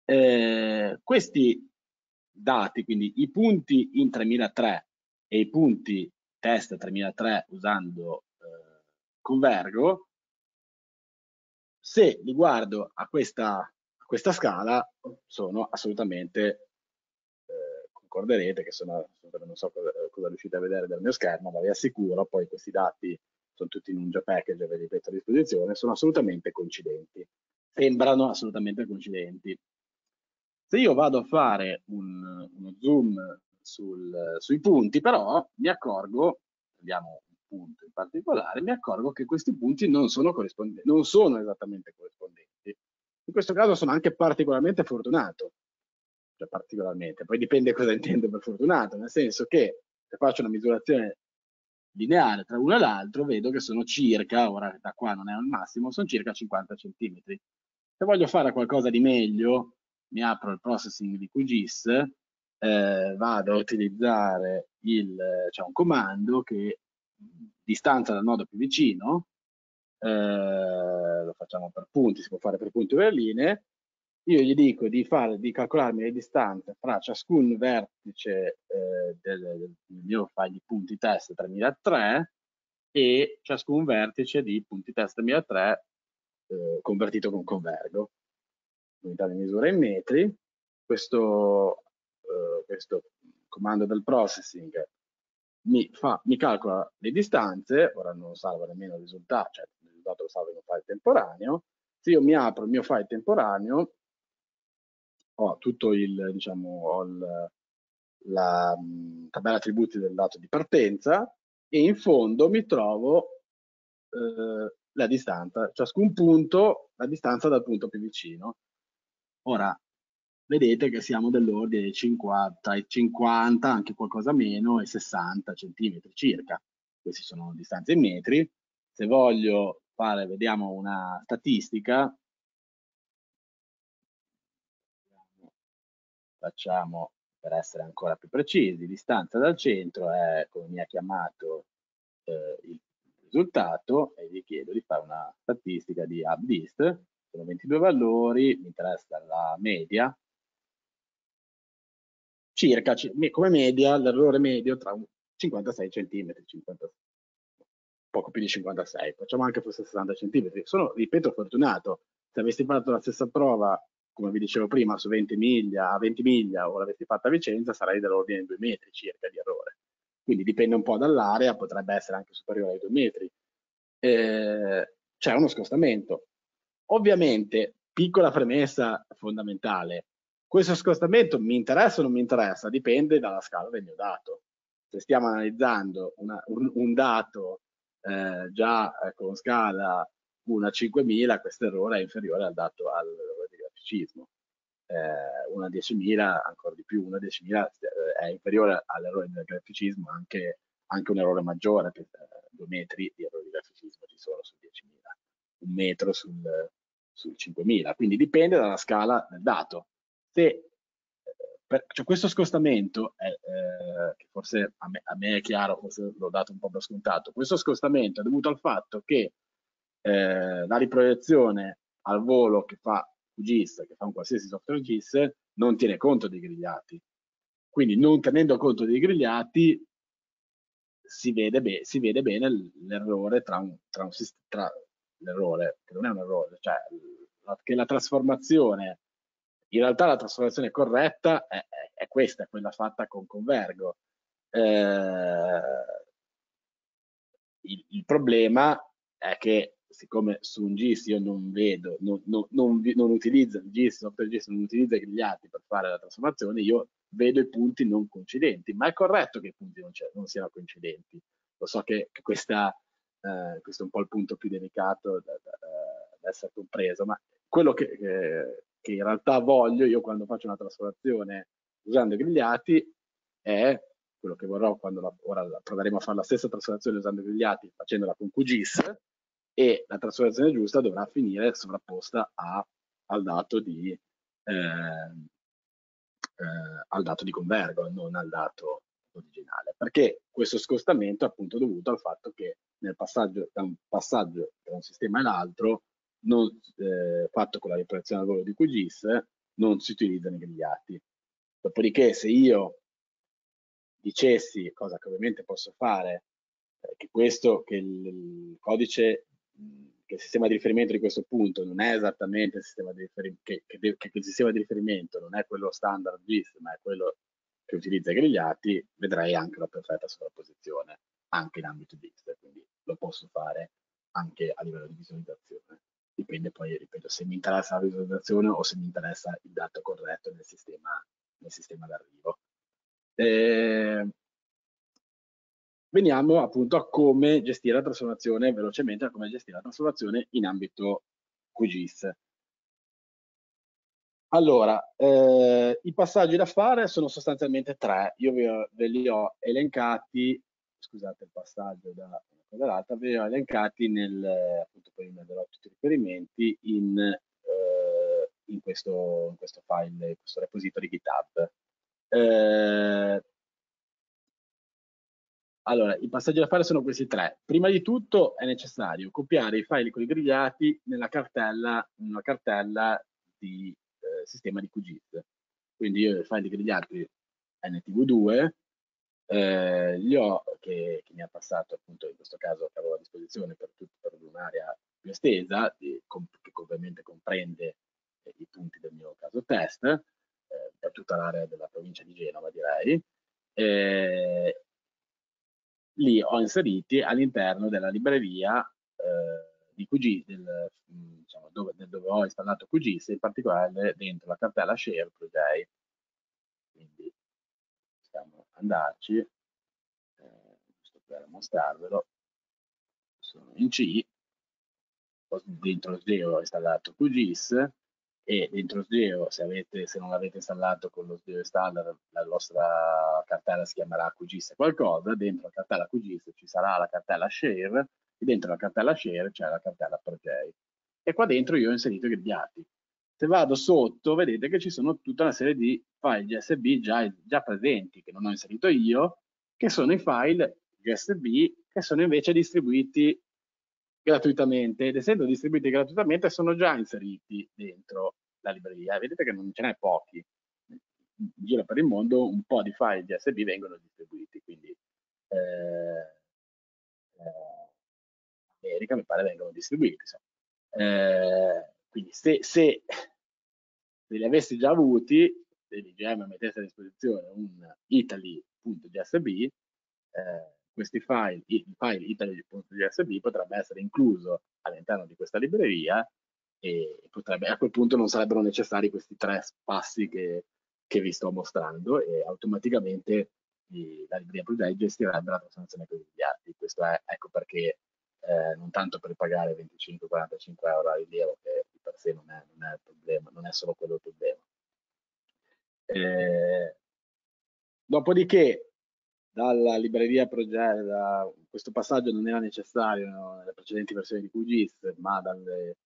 Speaker 2: Eh, questi dati, quindi i punti in 3003 e i punti test 3003 usando eh, Convergo, se li guardo a questa, a questa scala sono assolutamente ricorderete che sono, non so cosa, cosa, riuscite a vedere dal mio schermo, ma vi assicuro, poi questi dati sono tutti in un package, ve li metto a disposizione, sono assolutamente coincidenti. sembrano assolutamente coincidenti. Se io vado a fare un, uno zoom sul, sui punti, però mi accorgo, vediamo un punto in particolare, mi accorgo che questi punti non sono, corrispondenti, non sono esattamente corrispondenti. In questo caso sono anche particolarmente fortunato, cioè particolarmente, poi dipende cosa <laughs> intendo per fortunato, nel senso che se faccio una misurazione lineare tra uno e l'altro, vedo che sono circa, ora da qua non è al massimo, sono circa 50 cm. Se voglio fare qualcosa di meglio, mi apro il processing di QGIS, eh, vado a utilizzare il, cioè un comando che distanza dal nodo più vicino, eh, lo facciamo per punti, si può fare per punti o per linee, io gli dico di, fare, di calcolarmi le distanze fra ciascun vertice eh, del, del, mio file di punti test 3003 e ciascun vertice di punti test 3003 eh, convertito con convergo. Unità di misura in metri. Questo, eh, questo comando del processing mi, fa, mi, calcola le distanze, ora non salva nemmeno il risultato, cioè il risultato lo salva in un file temporaneo. Se io mi apro il mio file temporaneo, ho tutto il, diciamo, ho il, la tabella attributi del dato di partenza e in fondo mi trovo eh, la distanza, ciascun punto, la distanza dal punto più vicino. Ora, vedete che siamo dell'ordine di 50, 50, anche qualcosa meno, e 60 centimetri circa. Queste sono distanze in metri. Se voglio fare, vediamo una statistica, facciamo per essere ancora più precisi, distanza dal centro è come mi ha chiamato eh, il risultato e vi chiedo di fare una statistica di UpDist, sono 22 valori, mi interessa la media, circa come media l'errore medio tra 56 cm, 50, poco più di 56, facciamo anche forse 60 cm, sono, ripeto, fortunato, se avessi fatto la stessa prova come vi dicevo prima, su 20 miglia, a 20 miglia o l'avessi fatta a Vicenza, sarei dell'ordine di 2 metri circa di errore. Quindi dipende un po' dall'area, potrebbe essere anche superiore ai 2 metri. Eh, c'è uno scostamento. Ovviamente, piccola premessa fondamentale, questo scostamento mi interessa o non mi interessa? Dipende dalla scala del mio dato. Se stiamo analizzando una, un, un, dato eh, già eh, con scala 1 a 5000, questo errore è inferiore al dato al graficismo. Eh, una 10.000, ancora di più, una 10.000 eh, è inferiore all'errore del graficismo, anche, anche un errore maggiore, per eh, due metri di errore di graficismo ci sono su 10.000, un metro sul, sul 5.000, quindi dipende dalla scala del dato. Se eh, per, cioè questo scostamento, è, eh, che forse a me, a me, è chiaro, forse l'ho dato un po' per scontato, questo scostamento è dovuto al fatto che eh, la riproiezione al volo che fa QGIS, che fa un qualsiasi software GIS, non tiene conto dei grigliati. Quindi non tenendo conto dei grigliati si vede, be si vede bene l'errore tra un, tra un tra l'errore, che non è un errore, cioè la, che la trasformazione, in realtà la trasformazione corretta è, è, è questa, quella fatta con Convergo. Eh, il, il problema è che siccome su un GIS io non vedo, non, non, non, non utilizzo il GIS, software GIS non utilizza i grigliati per fare la trasformazione, io vedo i punti non coincidenti, ma è corretto che i punti non, siano coincidenti. Lo so che, che questa, eh, questo è un po' il punto più delicato da, da, da essere compreso, ma quello che, che, che, in realtà voglio io quando faccio una trasformazione usando i grigliati è quello che vorrò quando la, ora proveremo a fare la stessa trasformazione usando i grigliati facendola con QGIS, e la trasformazione giusta dovrà finire sovrapposta a, al, dato di, eh, eh, al dato di convergo, non al dato originale, perché questo scostamento è appunto dovuto al fatto che nel passaggio da un passaggio tra un sistema e l'altro, eh, fatto con la riparazione al volo di QGIS, non si utilizzano i grigliati. Dopodiché se io dicessi, cosa che ovviamente posso fare, eh, che questo, che il codice che il sistema di riferimento di questo punto non è esattamente il sistema di riferimento, che, che, che, il sistema di riferimento non è quello standard GIS, ma è quello che utilizza i grigliati, vedrei anche la perfetta sovrapposizione anche in ambito GIS, quindi lo posso fare anche a livello di visualizzazione. dipende poi, ripeto, se mi interessa la visualizzazione o se mi interessa il dato corretto nel sistema, nel sistema d'arrivo. Eh, veniamo appunto a come gestire la trasformazione velocemente, a come gestire la trasformazione in ambito QGIS. Allora, eh, i passaggi da fare sono sostanzialmente tre, io ve, ve li ho elencati, scusate il passaggio da una cosa all'altra, ve li ho elencati nel, appunto poi metterò tutti i riferimenti in, eh, in, questo, in questo file, in questo repository GitHub. Eh, allora, i passaggi da fare sono questi tre. Prima di tutto è necessario copiare i file con i grigliati nella cartella, nella cartella di eh, sistema di QGIS. Quindi io i file grigliati NTV2 eh, li ho, che, che, mi ha passato appunto in questo caso che avevo a disposizione per, per un'area più estesa, com, che ovviamente comprende eh, i punti del mio caso test, eh, per tutta l'area della provincia di Genova direi, eh, li ho inseriti all'interno della libreria eh, di QG, del, diciamo, dove, dove, ho installato QGIS, in particolare dentro la cartella share project. Quindi possiamo andarci, eh, per mostrarvelo, sono in C, dentro SDEO ho installato QGIS, e dentro SGEO se, se non l'avete installato con lo SGEO standard la vostra cartella si chiamerà QGIS qualcosa, dentro la cartella QGIS ci sarà la cartella share e dentro la cartella share c'è la cartella project e qua dentro io ho inserito i dati. Se vado sotto vedete che ci sono tutta una serie di file GSB già, già presenti che non ho inserito io che sono i file GSB che sono invece distribuiti gratuitamente ed essendo distribuiti gratuitamente sono già inseriti dentro la libreria. Vedete che non ce n'è pochi. Giro per il mondo un po' di file GSB vengono distribuiti, quindi eh, eh, America mi pare vengono distribuiti. Eh, quindi se, se, se, li avessi già avuti, se l'IGM mettesse a disposizione un italy.gsb, eh, questi file, il file italy.gsb potrebbe essere incluso all'interno di questa libreria e potrebbe, a quel punto non sarebbero necessari questi tre passi che, che vi sto mostrando e automaticamente la libreria gestirebbe la trasformazione con gli altri. Questo è, ecco perché eh, non tanto per pagare 25-45 euro a rilievo, che di per sé non è, non è il problema, non è solo quello il problema. Eh, dopodiché dalla libreria Project, da, questo passaggio non era necessario nelle precedenti versioni di QGIS, ma dalle,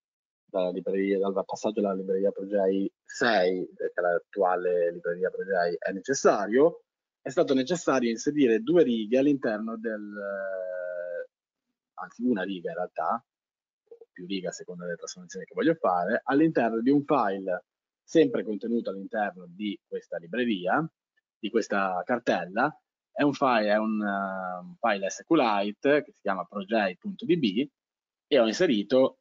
Speaker 2: dalla libreria, dal passaggio alla libreria Project 6, che è l'attuale libreria Project, è necessario, è stato necessario inserire due righe all'interno del, anzi una riga in realtà, più righe a seconda delle trasformazioni che voglio fare, all'interno di un file sempre contenuto all'interno di questa libreria, di questa cartella, è un file, è un, uh, file SQLite che si chiama project.db e ho inserito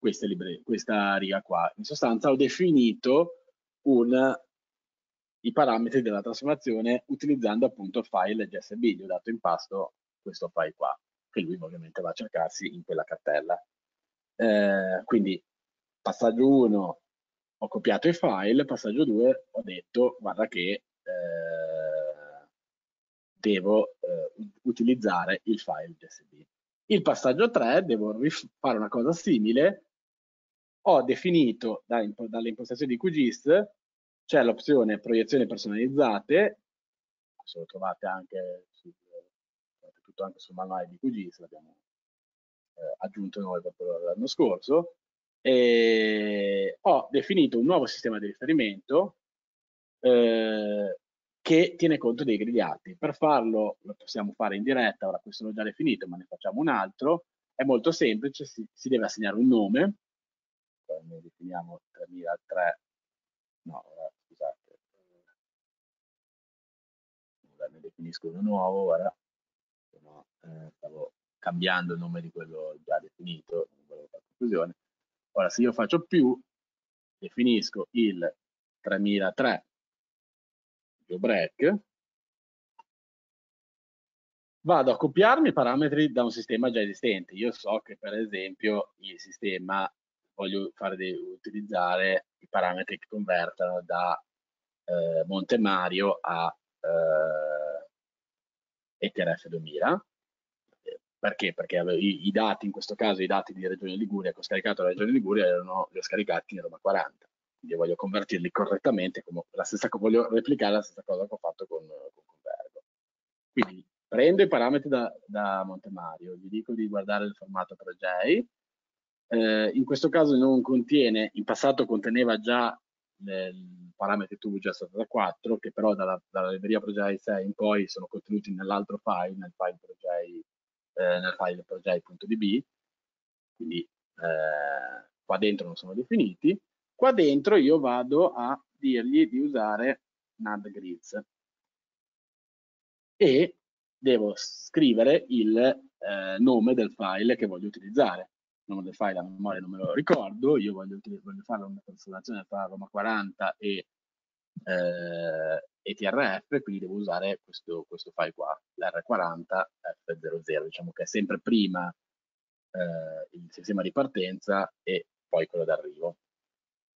Speaker 2: questa riga qua. In sostanza ho definito un, i parametri della trasformazione utilizzando appunto il file GSB, gli ho dato in pasto questo file qua, che lui ovviamente va a cercarsi in quella cartella. Eh, quindi passaggio 1 ho copiato i file, passaggio 2 ho detto guarda che eh, devo eh, utilizzare il file GSB. Il passaggio 3 devo fare una cosa simile, ho definito da, dalle impostazioni di QGIS, c'è l'opzione proiezioni personalizzate, se lo trovate anche sul, tutto anche sul manuale di QGIS, l'abbiamo eh, aggiunto noi proprio l'anno scorso, e ho definito un nuovo sistema di riferimento eh, che tiene conto dei grigliati. Per farlo lo possiamo fare in diretta, ora questo l'ho già definito, ma ne facciamo un altro. È molto semplice, si, si deve assegnare un nome, noi definiamo 3003, no, scusate, ora ne definisco uno nuovo, ora, no, eh, stavo cambiando il nome di quello già definito, non volevo fare confusione. Ora, se io faccio più, definisco il 3003 break, vado a copiarmi i parametri da un sistema già esistente. Io so che per esempio il sistema voglio di, utilizzare i parametri che convertano da eh, Monte Mario a eh, ETRF 2000. Perché? Perché i, i, dati, in questo caso i dati di Regione Liguria che ho scaricato alla Regione Liguria erano, li ho scaricati in Roma 40. Quindi voglio convertirli correttamente, come la stessa, voglio replicare la stessa cosa che ho fatto con, con Convergo. Quindi prendo i parametri da, da Montemario, gli dico di guardare il formato 3J, eh, in questo caso non contiene, in passato conteneva già i parametri TUBE-G64 che però dalla, dalla libreria Project 6 in poi sono contenuti nell'altro file, nel file project, eh, nel file project.db, quindi eh, qua dentro non sono definiti. Qua dentro io vado a dirgli di usare NAND grids e devo scrivere il eh, nome del file che voglio utilizzare. Nome del file a memoria non me lo ricordo, io voglio, voglio fare una trasformazione tra Roma 40 e eh, ETRF, quindi devo usare questo, questo file qua, l'R40F00, diciamo che è sempre prima eh, il sistema di partenza e poi quello d'arrivo.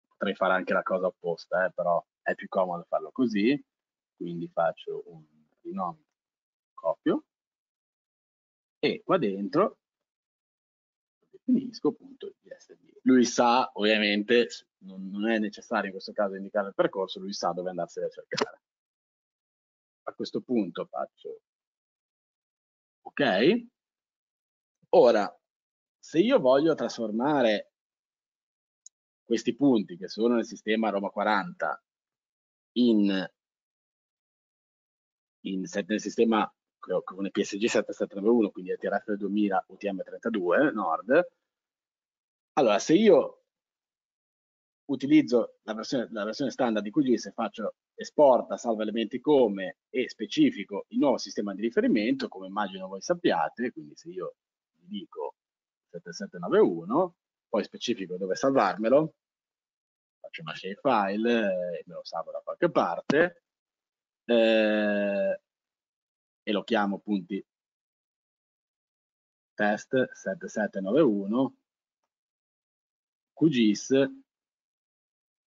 Speaker 2: Potrei fare anche la cosa opposta, eh, però è più comodo farlo così, quindi faccio un rinome copio e qua dentro DSD. Lui sa, ovviamente, non, non, è necessario in questo caso indicare il percorso, lui sa dove andarsene a cercare. A questo punto faccio ok. Ora, se io voglio trasformare questi punti che sono nel sistema Roma 40 in, in nel sistema con il PSG 7791, quindi TRF 2000 UTM32 Nord. Allora, se io utilizzo la versione, la versione standard di QGIS e faccio esporta, salva elementi come e specifico il nuovo sistema di riferimento, come immagino voi sappiate, quindi se io vi dico 7791, poi specifico dove salvarmelo, faccio una shapefile e me lo salvo da qualche parte, eh, e lo chiamo punti test 7791 QGIS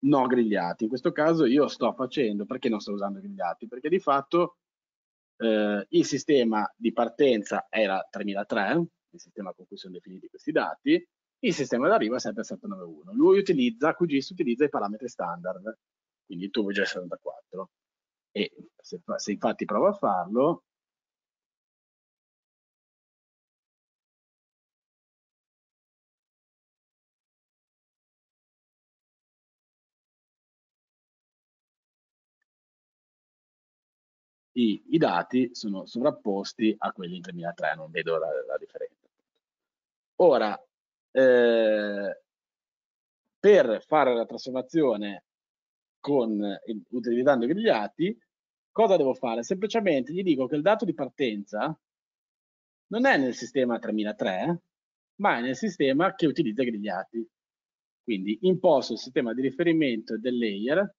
Speaker 2: no grigliati. In questo caso io sto facendo, perché non sto usando grigliati? Perché di fatto eh, il sistema di partenza era 3003, il sistema con cui sono definiti questi dati, il sistema d'arrivo è 7791. Lui utilizza, QGIS utilizza i parametri standard, quindi il tubo G64. E se, se infatti provo a farlo, i, i dati sono sovrapposti a quelli in 3003, non vedo la, la differenza. Ora, eh, per fare la trasformazione con, utilizzando i grigliati, cosa devo fare? Semplicemente gli dico che il dato di partenza non è nel sistema 3003, ma è nel sistema che utilizza grigliati. Quindi imposto il sistema di riferimento del layer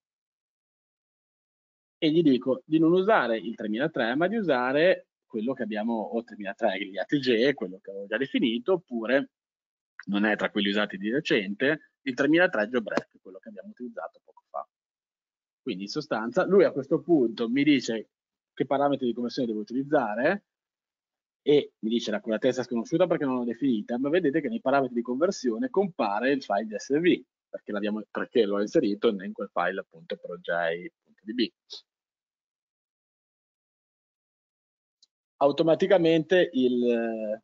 Speaker 2: e gli dico di non usare il 3003 ma di usare quello che abbiamo o 3003 gli ATG, quello che avevo già definito, oppure non è tra quelli usati di recente, il 3003 Jailbreak, quello che abbiamo utilizzato poco fa. Quindi in sostanza lui a questo punto mi dice che parametri di conversione devo utilizzare e mi dice l'accuratezza sconosciuta perché non l'ho definita, ma vedete che nei parametri di conversione compare il file di SV perché, perché l'ho inserito in quel file appunto project.db. automaticamente il,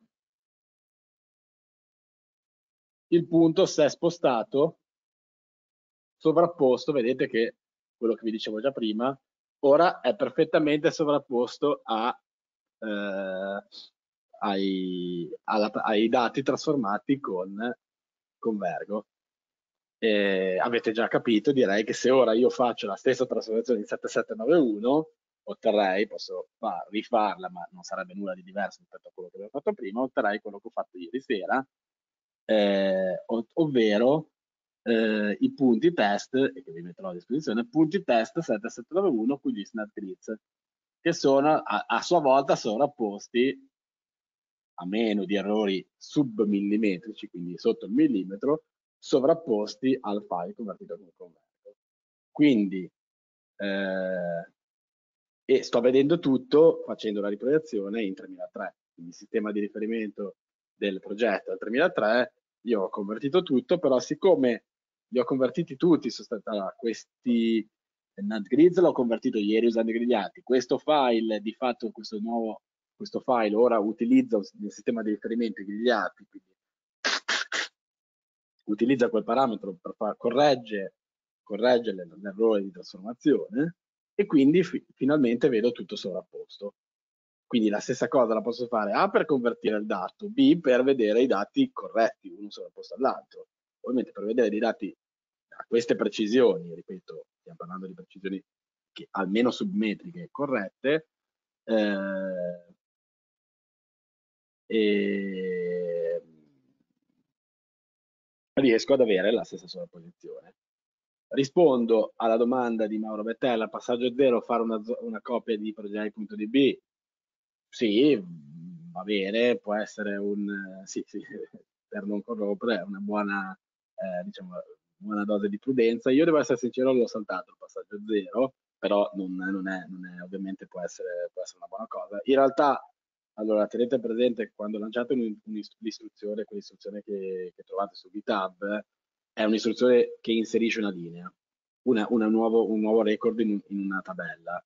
Speaker 2: il punto si è spostato sovrapposto, vedete che quello che vi dicevo già prima, ora è perfettamente sovrapposto a, eh, ai, alla, ai, dati trasformati con, con Vergo. E avete già capito, direi che se ora io faccio la stessa trasformazione in 7791, otterrei, posso far, rifarla, ma non sarebbe nulla di diverso rispetto a quello che avevo fatto prima, otterrei quello che ho fatto ieri sera, eh, ov ovvero eh, i punti test, e che vi metterò a disposizione, punti test 7791 QGIS Grids, che sono a, a sua volta sovrapposti a meno di errori submillimetrici, quindi sotto il millimetro, sovrapposti al file convertito come converto. Quindi, eh, e sto vedendo tutto facendo la riproiezione in 3003, quindi il sistema di riferimento del progetto è il 3003, io ho convertito tutto, però siccome li ho convertiti tutti, allora, questi NAND l'ho convertito ieri usando i grigliati, questo file di fatto, questo nuovo questo file ora utilizza nel sistema di riferimento i grigliati, quindi utilizza quel parametro per far corregge, corregge l'errore di trasformazione e quindi fi finalmente vedo tutto sovrapposto. Quindi la stessa cosa la posso fare A per convertire il dato, B per vedere i dati corretti, uno sovrapposto all'altro. Ovviamente per vedere dei dati a queste precisioni, ripeto, stiamo parlando di precisioni che almeno submetriche corrette, eh, e riesco ad avere la stessa sovrapposizione. Rispondo alla domanda di Mauro Bettella, passaggio zero, fare una, una copia di project.db. Sì, va bene, può essere un, sì, sì, <laughs> per non corrompere, una buona, eh, diciamo, buona dose di prudenza. Io devo essere sincero, l'ho saltato il passaggio zero, però non, non, è, non è, ovviamente può essere, può essere una buona cosa. In realtà allora, tenete presente che quando lanciate l'istruzione, quell'istruzione che, che, trovate su GitHub, è un'istruzione che inserisce una linea, una, una nuovo, un nuovo record in, in, una tabella.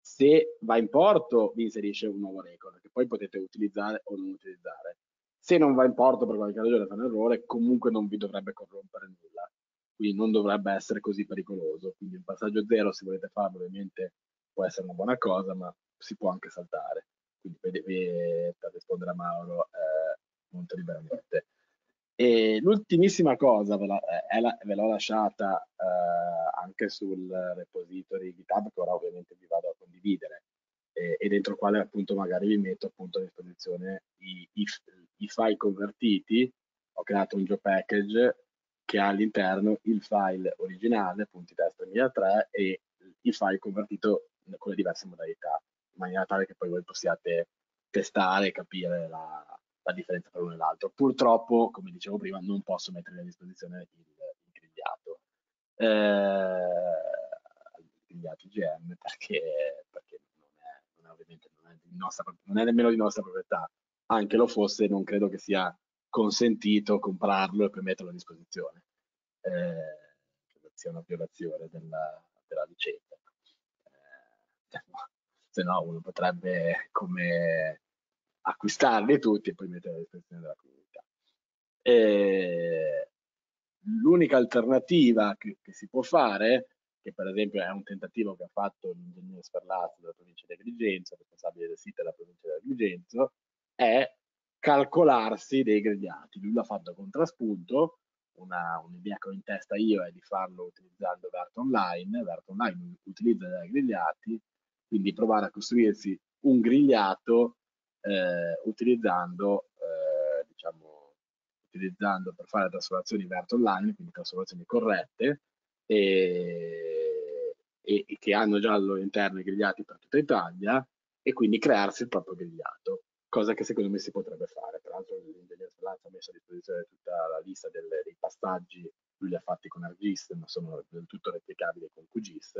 Speaker 2: Se va in porto, vi inserisce un nuovo record che poi potete utilizzare o non utilizzare. Se non va in porto per qualche ragione fa un errore, comunque non vi dovrebbe corrompere nulla. Quindi non dovrebbe essere così pericoloso. Quindi un passaggio zero, se volete farlo, ovviamente può essere una buona cosa, ma si può anche saltare quindi per, per rispondere a Mauro eh, molto liberamente. E l'ultimissima cosa ve, la, eh, la, ve l'ho lasciata eh, anche sul repository GitHub che ora ovviamente vi vado a condividere e, e dentro quale appunto magari vi metto appunto a disposizione i, i, i file convertiti. Ho creato un job package che ha all'interno il file originale, punti test 3003 e il file convertito con le diverse modalità maniera tale che poi voi possiate testare e capire la, la differenza tra uno e l'altro. Purtroppo, come dicevo prima, non posso mettere a disposizione il, il grigliato. Eh, il grigliato IGM perché, perché non, è, non, è, ovviamente non è, nostra, non è nemmeno di nostra proprietà. Anche lo fosse, non credo che sia consentito comprarlo e poi metterlo a disposizione. Eh, sia una violazione della, della licenza. Eh, se no uno potrebbe come acquistarli tutti e poi mettere a disposizione della comunità. l'unica alternativa che, che, si può fare, che per esempio è un tentativo che ha fatto l'ingegnere Sperlazzo della provincia di Agrigento, responsabile del sito della provincia di Agrigento, è calcolarsi dei grigliati. Lui l'ha fatto con traspunto, un'idea che ho in testa io è di farlo utilizzando Vert Online, Vert Online utilizza dei grigliati, quindi provare a costruirsi un grigliato eh, utilizzando, eh, diciamo, utilizzando per fare trasformazioni vert online, quindi trasformazioni corrette e, e, e che hanno già al loro interno i grigliati per tutta Italia e quindi crearsi il proprio grigliato, cosa che secondo me si potrebbe fare. Tra l'altro l'ingegnere Speranza ha messo a disposizione tutta la lista delle, dei passaggi, lui li ha fatti con ArcGIS, ma sono del tutto replicabili con QGIS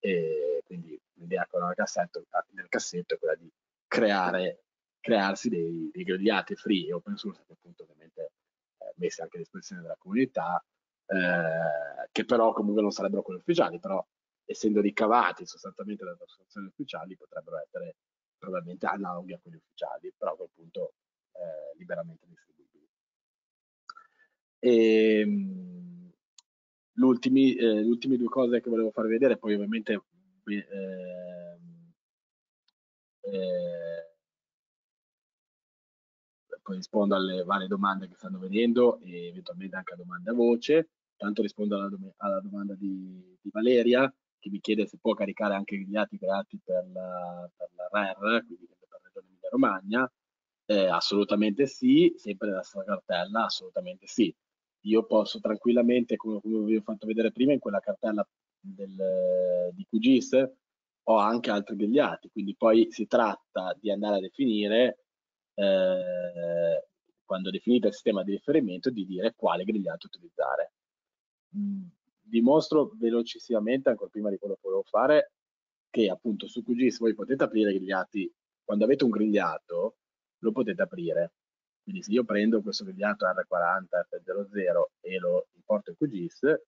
Speaker 2: e quindi l'idea con nel cassetto, nel cassetto è quella di creare, crearsi dei, dei grigliati free e open source che appunto ovviamente eh, messi anche a disposizione della comunità eh, che però comunque non sarebbero quelli ufficiali però essendo ricavati sostanzialmente dalle trasformazioni ufficiali potrebbero essere probabilmente analoghi a quelli ufficiali però a quel punto eh, liberamente distribuibili. E, eh, le ultime due cose che volevo far vedere, poi ovviamente eh, eh, poi rispondo alle varie domande che stanno venendo e eventualmente anche a domande a voce. Tanto rispondo alla, dom alla domanda di, di, Valeria che mi chiede se può caricare anche gli atti creati per la, per la RER, quindi per la regione Emilia Romagna. Eh, assolutamente sì, sempre nella stessa cartella, assolutamente sì io posso tranquillamente, come, come vi ho fatto vedere prima, in quella cartella del, di QGIS ho anche altri grigliati, quindi poi si tratta di andare a definire eh, quando definite il sistema di riferimento, di dire quale grigliato utilizzare. Mm, dimostro velocissimamente, ancora prima di quello che volevo fare, che appunto su QGIS voi potete aprire grigliati, quando avete un grigliato lo potete aprire. Quindi se io prendo questo grigliato R40 F00 e lo importo in QGIS,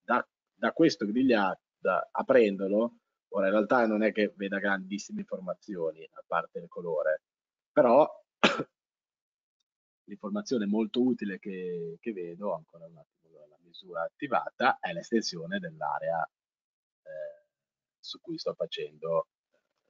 Speaker 2: da, da questo grigliato, da, aprendolo, ora in realtà non è che veda grandissime informazioni, a parte il colore, però <coughs> l'informazione molto utile che, che, vedo, ancora un attimo la misura attivata, è l'estensione dell'area eh, su cui sto facendo,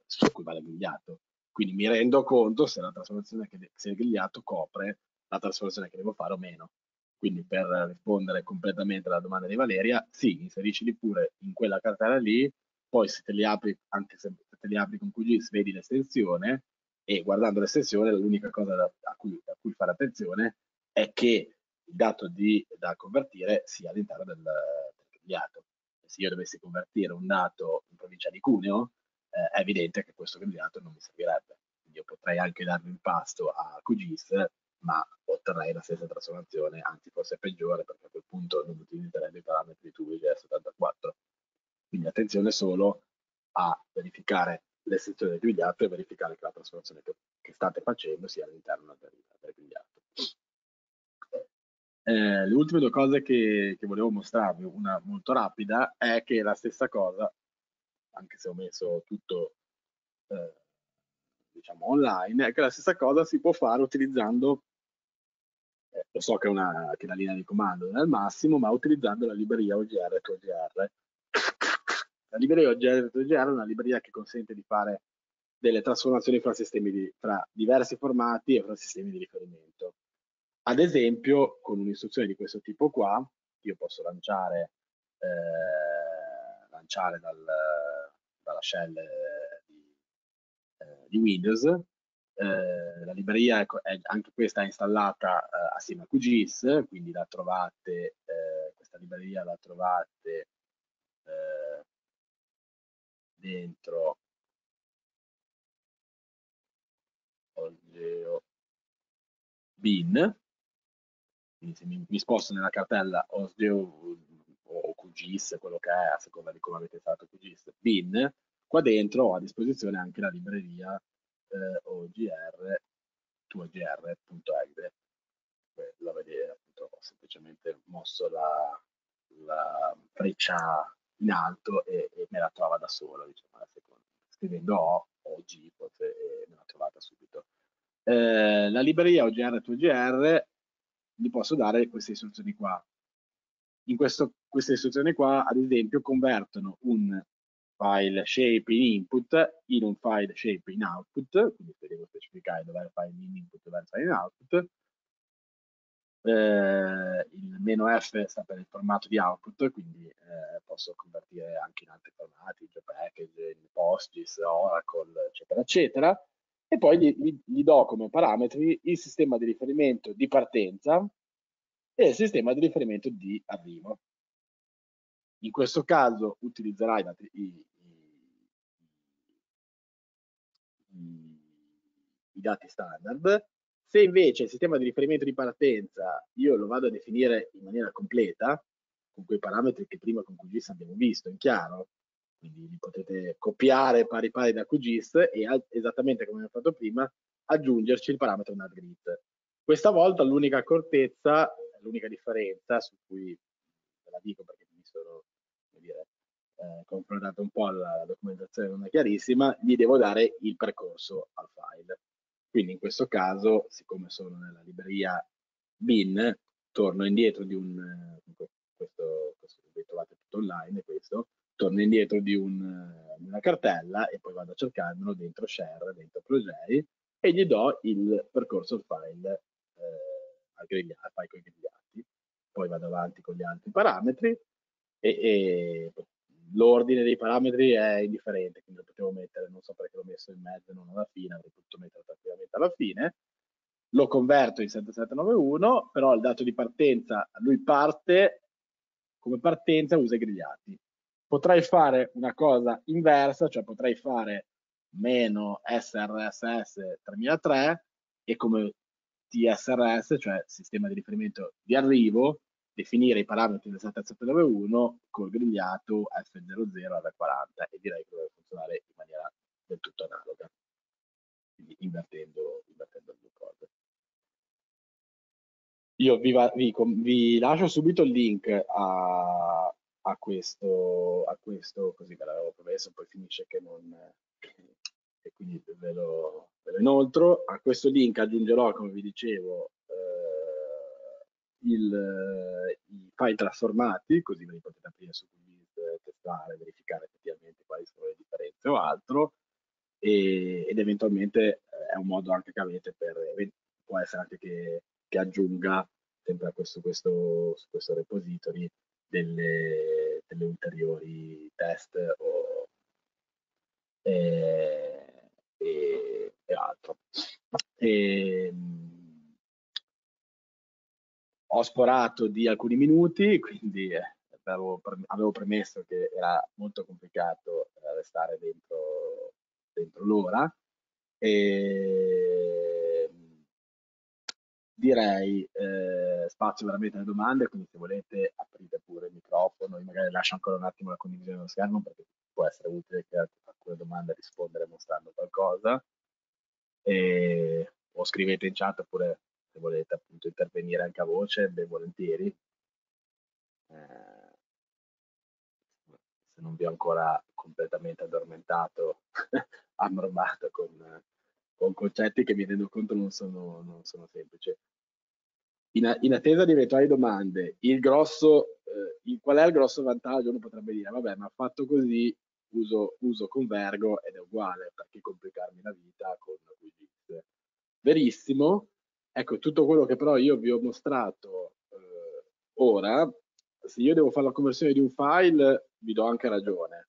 Speaker 2: su cui va grigliato. Quindi mi rendo conto se la trasformazione che se il grigliato copre la trasformazione che devo fare o meno. Quindi per rispondere completamente alla domanda di Valeria, sì, inseriscili pure in quella cartella lì, poi se te li apri, anche se te li apri con QGIS, vedi l'estensione e guardando l'estensione l'unica cosa da, a, cui, a, cui, fare attenzione è che il dato di, da convertire sia all'interno del, del grigliato. Se io dovessi convertire un dato in provincia di Cuneo, eh, è evidente che questo grigliato non mi servirebbe. Io potrei anche darlo in pasto a QGIS, ma otterrei la stessa trasformazione, anzi forse peggiore, perché a quel punto non utilizzerei i parametri di TUVG74. Quindi attenzione solo a verificare l'estensione del grigliato e verificare che la trasformazione che, che state facendo sia all'interno del, del grigliato. Eh, le ultime due cose che, che, volevo mostrarvi, una molto rapida, è che la stessa cosa, anche se ho messo tutto eh, diciamo online, è che la stessa cosa si può fare utilizzando, eh, lo so che, una, che, la linea di comando non è il massimo, ma utilizzando la libreria OGR e OGR. La libreria OGR e OGR è una libreria che consente di fare delle trasformazioni fra, sistemi di, fra diversi formati e fra sistemi di riferimento. Ad esempio, con un'istruzione di questo tipo qua, io posso lanciare, eh, lanciare dal, shell di, eh, di Windows. Eh, la libreria è, è, anche questa è installata eh, assieme a QGIS, quindi la trovate, eh, questa libreria la trovate eh, dentro Ogeo bin quindi se mi, mi sposto nella cartella OSGeo o QGIS, quello che è, a seconda di come avete fatto QGIS, bin, qua dentro ho a disposizione anche la libreria eh, OGR, tuogr.exe. La vedete, appunto, ho semplicemente mosso la, la freccia in alto e, e, me la trova da sola, diciamo, scrivendo O, OG, forse e me l'ha trovata subito. Eh, la libreria OGR 2GR gli posso dare queste istruzioni qua. In questo, queste istruzioni qua, ad esempio, convertono un file shape in input in un file shape in output, quindi devo specificare dove è il file in input e dove è il file in output. Eh, il meno F sta per il formato di output, quindi eh, posso convertire anche in altri formati, in PostGIS, Oracle, eccetera, eccetera e poi gli, gli, gli do come parametri il sistema di riferimento di partenza e il sistema di riferimento di arrivo. In questo caso utilizzerai i, i, dati standard. Se invece il sistema di riferimento di partenza io lo vado a definire in maniera completa, con quei parametri che prima con QGIS abbiamo visto in chiaro, quindi li potete copiare pari pari da QGIS e esattamente come abbiamo fatto prima aggiungerci il parametro NATGRID. Questa volta l'unica accortezza, l'unica differenza su cui ve la dico perché mi sono eh, un po' la, documentazione non è chiarissima, gli devo dare il percorso al file. Quindi in questo caso, siccome sono nella libreria bin, torno indietro di un, eh, questo, questo trovate tutto online, questo, torno indietro di, un, di, una cartella e poi vado a cercarmelo dentro share, dentro project e gli do il percorso al file, eh, al, griglia, al file con i grigliati. Poi vado avanti con gli altri parametri e, e l'ordine dei parametri è indifferente, quindi lo potevo mettere, non so perché l'ho messo in mezzo e non alla fine, avrei potuto mettere tranquillamente alla fine. Lo converto in 7791, però il dato di partenza, lui parte, come partenza usa i grigliati potrei fare una cosa inversa, cioè potrei fare meno SRSS 3003 e come TSRS, cioè sistema di riferimento di arrivo, definire i parametri del 7791 col grigliato F00 alla 40 e direi che dovrebbe funzionare in maniera del tutto analoga, quindi invertendo, invertendo le due cose. Io vi, va, vi, vi, lascio subito il link a, a, questo, a questo, così ve l'avevo promesso, poi finisce che non... e quindi ve lo, ve lo inoltro. A questo link aggiungerò, come vi dicevo, il, i file trasformati, così li potete aprire su Google, testare, verificare effettivamente quali sono le differenze o altro, e, ed eventualmente eh, è un modo anche che avete per, può essere anche che, che aggiunga sempre a questo, questo, su questo repository delle, delle ulteriori test o, e, e, e altro. E, ehm, ho sporato di alcuni minuti, quindi eh, avevo, avevo, premesso che era molto complicato eh, restare dentro, dentro l'ora. E direi eh, spazio veramente alle domande, quindi se volete aprite pure il microfono, io magari lascio ancora un attimo la condivisione dello schermo perché può essere utile che alcune domande rispondere mostrando qualcosa. E, o scrivete in chat oppure se volete appunto intervenire anche a voce, ben volentieri. Eh, se non vi ho ancora completamente addormentato, <laughs> ammorbato con, con, concetti che mi rendo conto non sono, non sono semplici. In, in, attesa di eventuali domande, il grosso, eh, il, qual è il grosso vantaggio? Uno potrebbe dire, vabbè, ma fatto così uso, uso Convergo ed è uguale, perché complicarmi la vita con Wikis? Verissimo, Ecco, tutto quello che però io vi ho mostrato eh, ora, se io devo fare la conversione di un file, vi do anche ragione.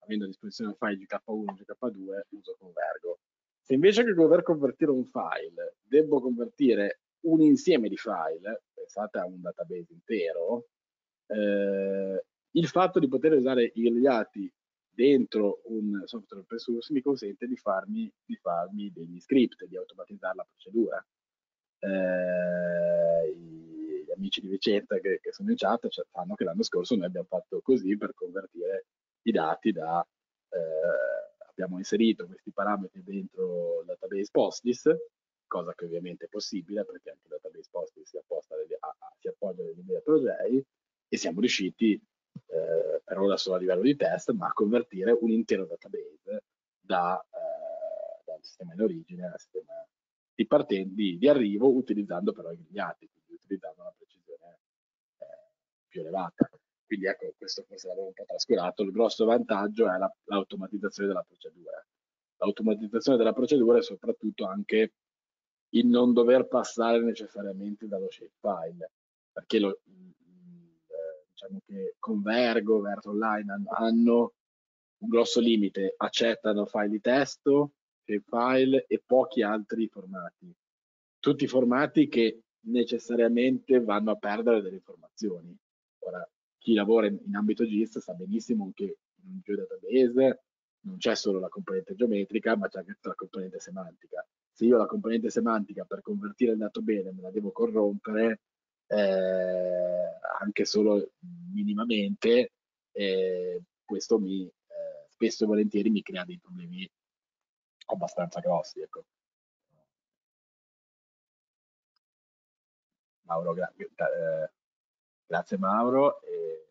Speaker 2: Avendo a disposizione un file GK1 e GK2, uso Convergo. Se invece che dover convertire un file, devo convertire un insieme di file, pensate a un database intero, eh, il fatto di poter usare i dati dentro un software open source mi consente di farmi, di farmi degli script, di automatizzare la procedura eh, gli amici di Vicenza che, che sono in chat cioè, sanno che l'anno scorso noi abbiamo fatto così per convertire i dati da eh, abbiamo inserito questi parametri dentro il database Postgis cosa che ovviamente è possibile perché anche il database Postgis si, a, a, si appoggia alle linee Projei e siamo riusciti eh, per ora solo a livello di test ma a convertire un intero database da, eh, dal sistema in origine al sistema di, parten- di, di arrivo utilizzando però i grigliati, quindi utilizzando una precisione eh, più elevata. Quindi ecco, questo forse l'avevo un po' trascurato, il grosso vantaggio è la, l'automatizzazione della procedura. L'automatizzazione della procedura è soprattutto anche il non dover passare necessariamente dallo shapefile, perché lo, diciamo che Convergo, Verso Online hanno un grosso limite, accettano file di testo, file e pochi altri formati. Tutti formati che necessariamente vanno a perdere delle informazioni. Ora, chi lavora in, in ambito GIST sa benissimo che in un geodatabase non c'è solo la componente geometrica, ma c'è anche la componente semantica. Se io la componente semantica per convertire il dato bene me la devo corrompere, eh, anche solo minimamente, eh, questo mi, eh, spesso e volentieri mi crea dei problemi abbastanza grossi. Ecco. Mauro, gra eh, grazie Mauro. E...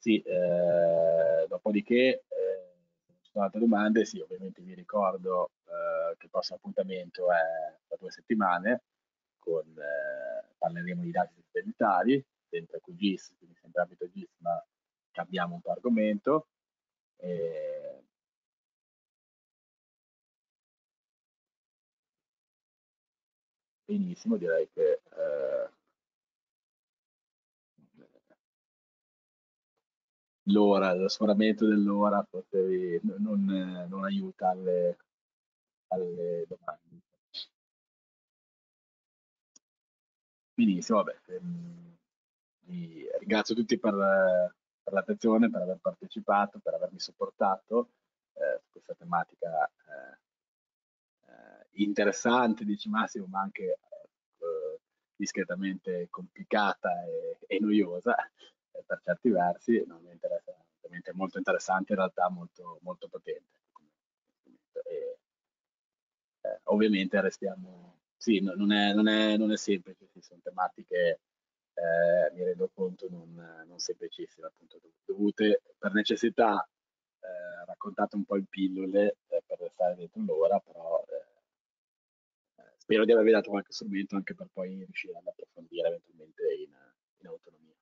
Speaker 2: Sì, eh, dopodiché eh, ci sono altre domande, sì, ovviamente vi ricordo eh, che il prossimo appuntamento è tra due settimane, con, eh, parleremo di dati satellitari, dentro QGIS, quindi sempre ambito GIS, ma cambiamo un po' argomento. E... Benissimo, direi che eh, l'ora, lo sforamento dell'ora non, non aiuta alle, alle domande. Benissimo, vabbè. Ehm, vi ringrazio tutti per, per l'attenzione, per aver partecipato, per avermi supportato eh, su questa tematica eh, eh, interessante, dice Massimo, ma anche eh, discretamente complicata e, e noiosa per certi versi, non mi interessa, ovviamente molto interessante, in realtà molto, molto potente. E, eh, ovviamente restiamo, sì, no, non, è, non, è, non, è, semplice, sì, sono tematiche, eh, mi rendo conto, non, non semplicissime, appunto, dovute per necessità, eh, raccontate un po' in pillole eh, per restare dentro l'ora, però eh, eh, spero di avervi dato qualche strumento anche per poi riuscire ad approfondire eventualmente in, in autonomia.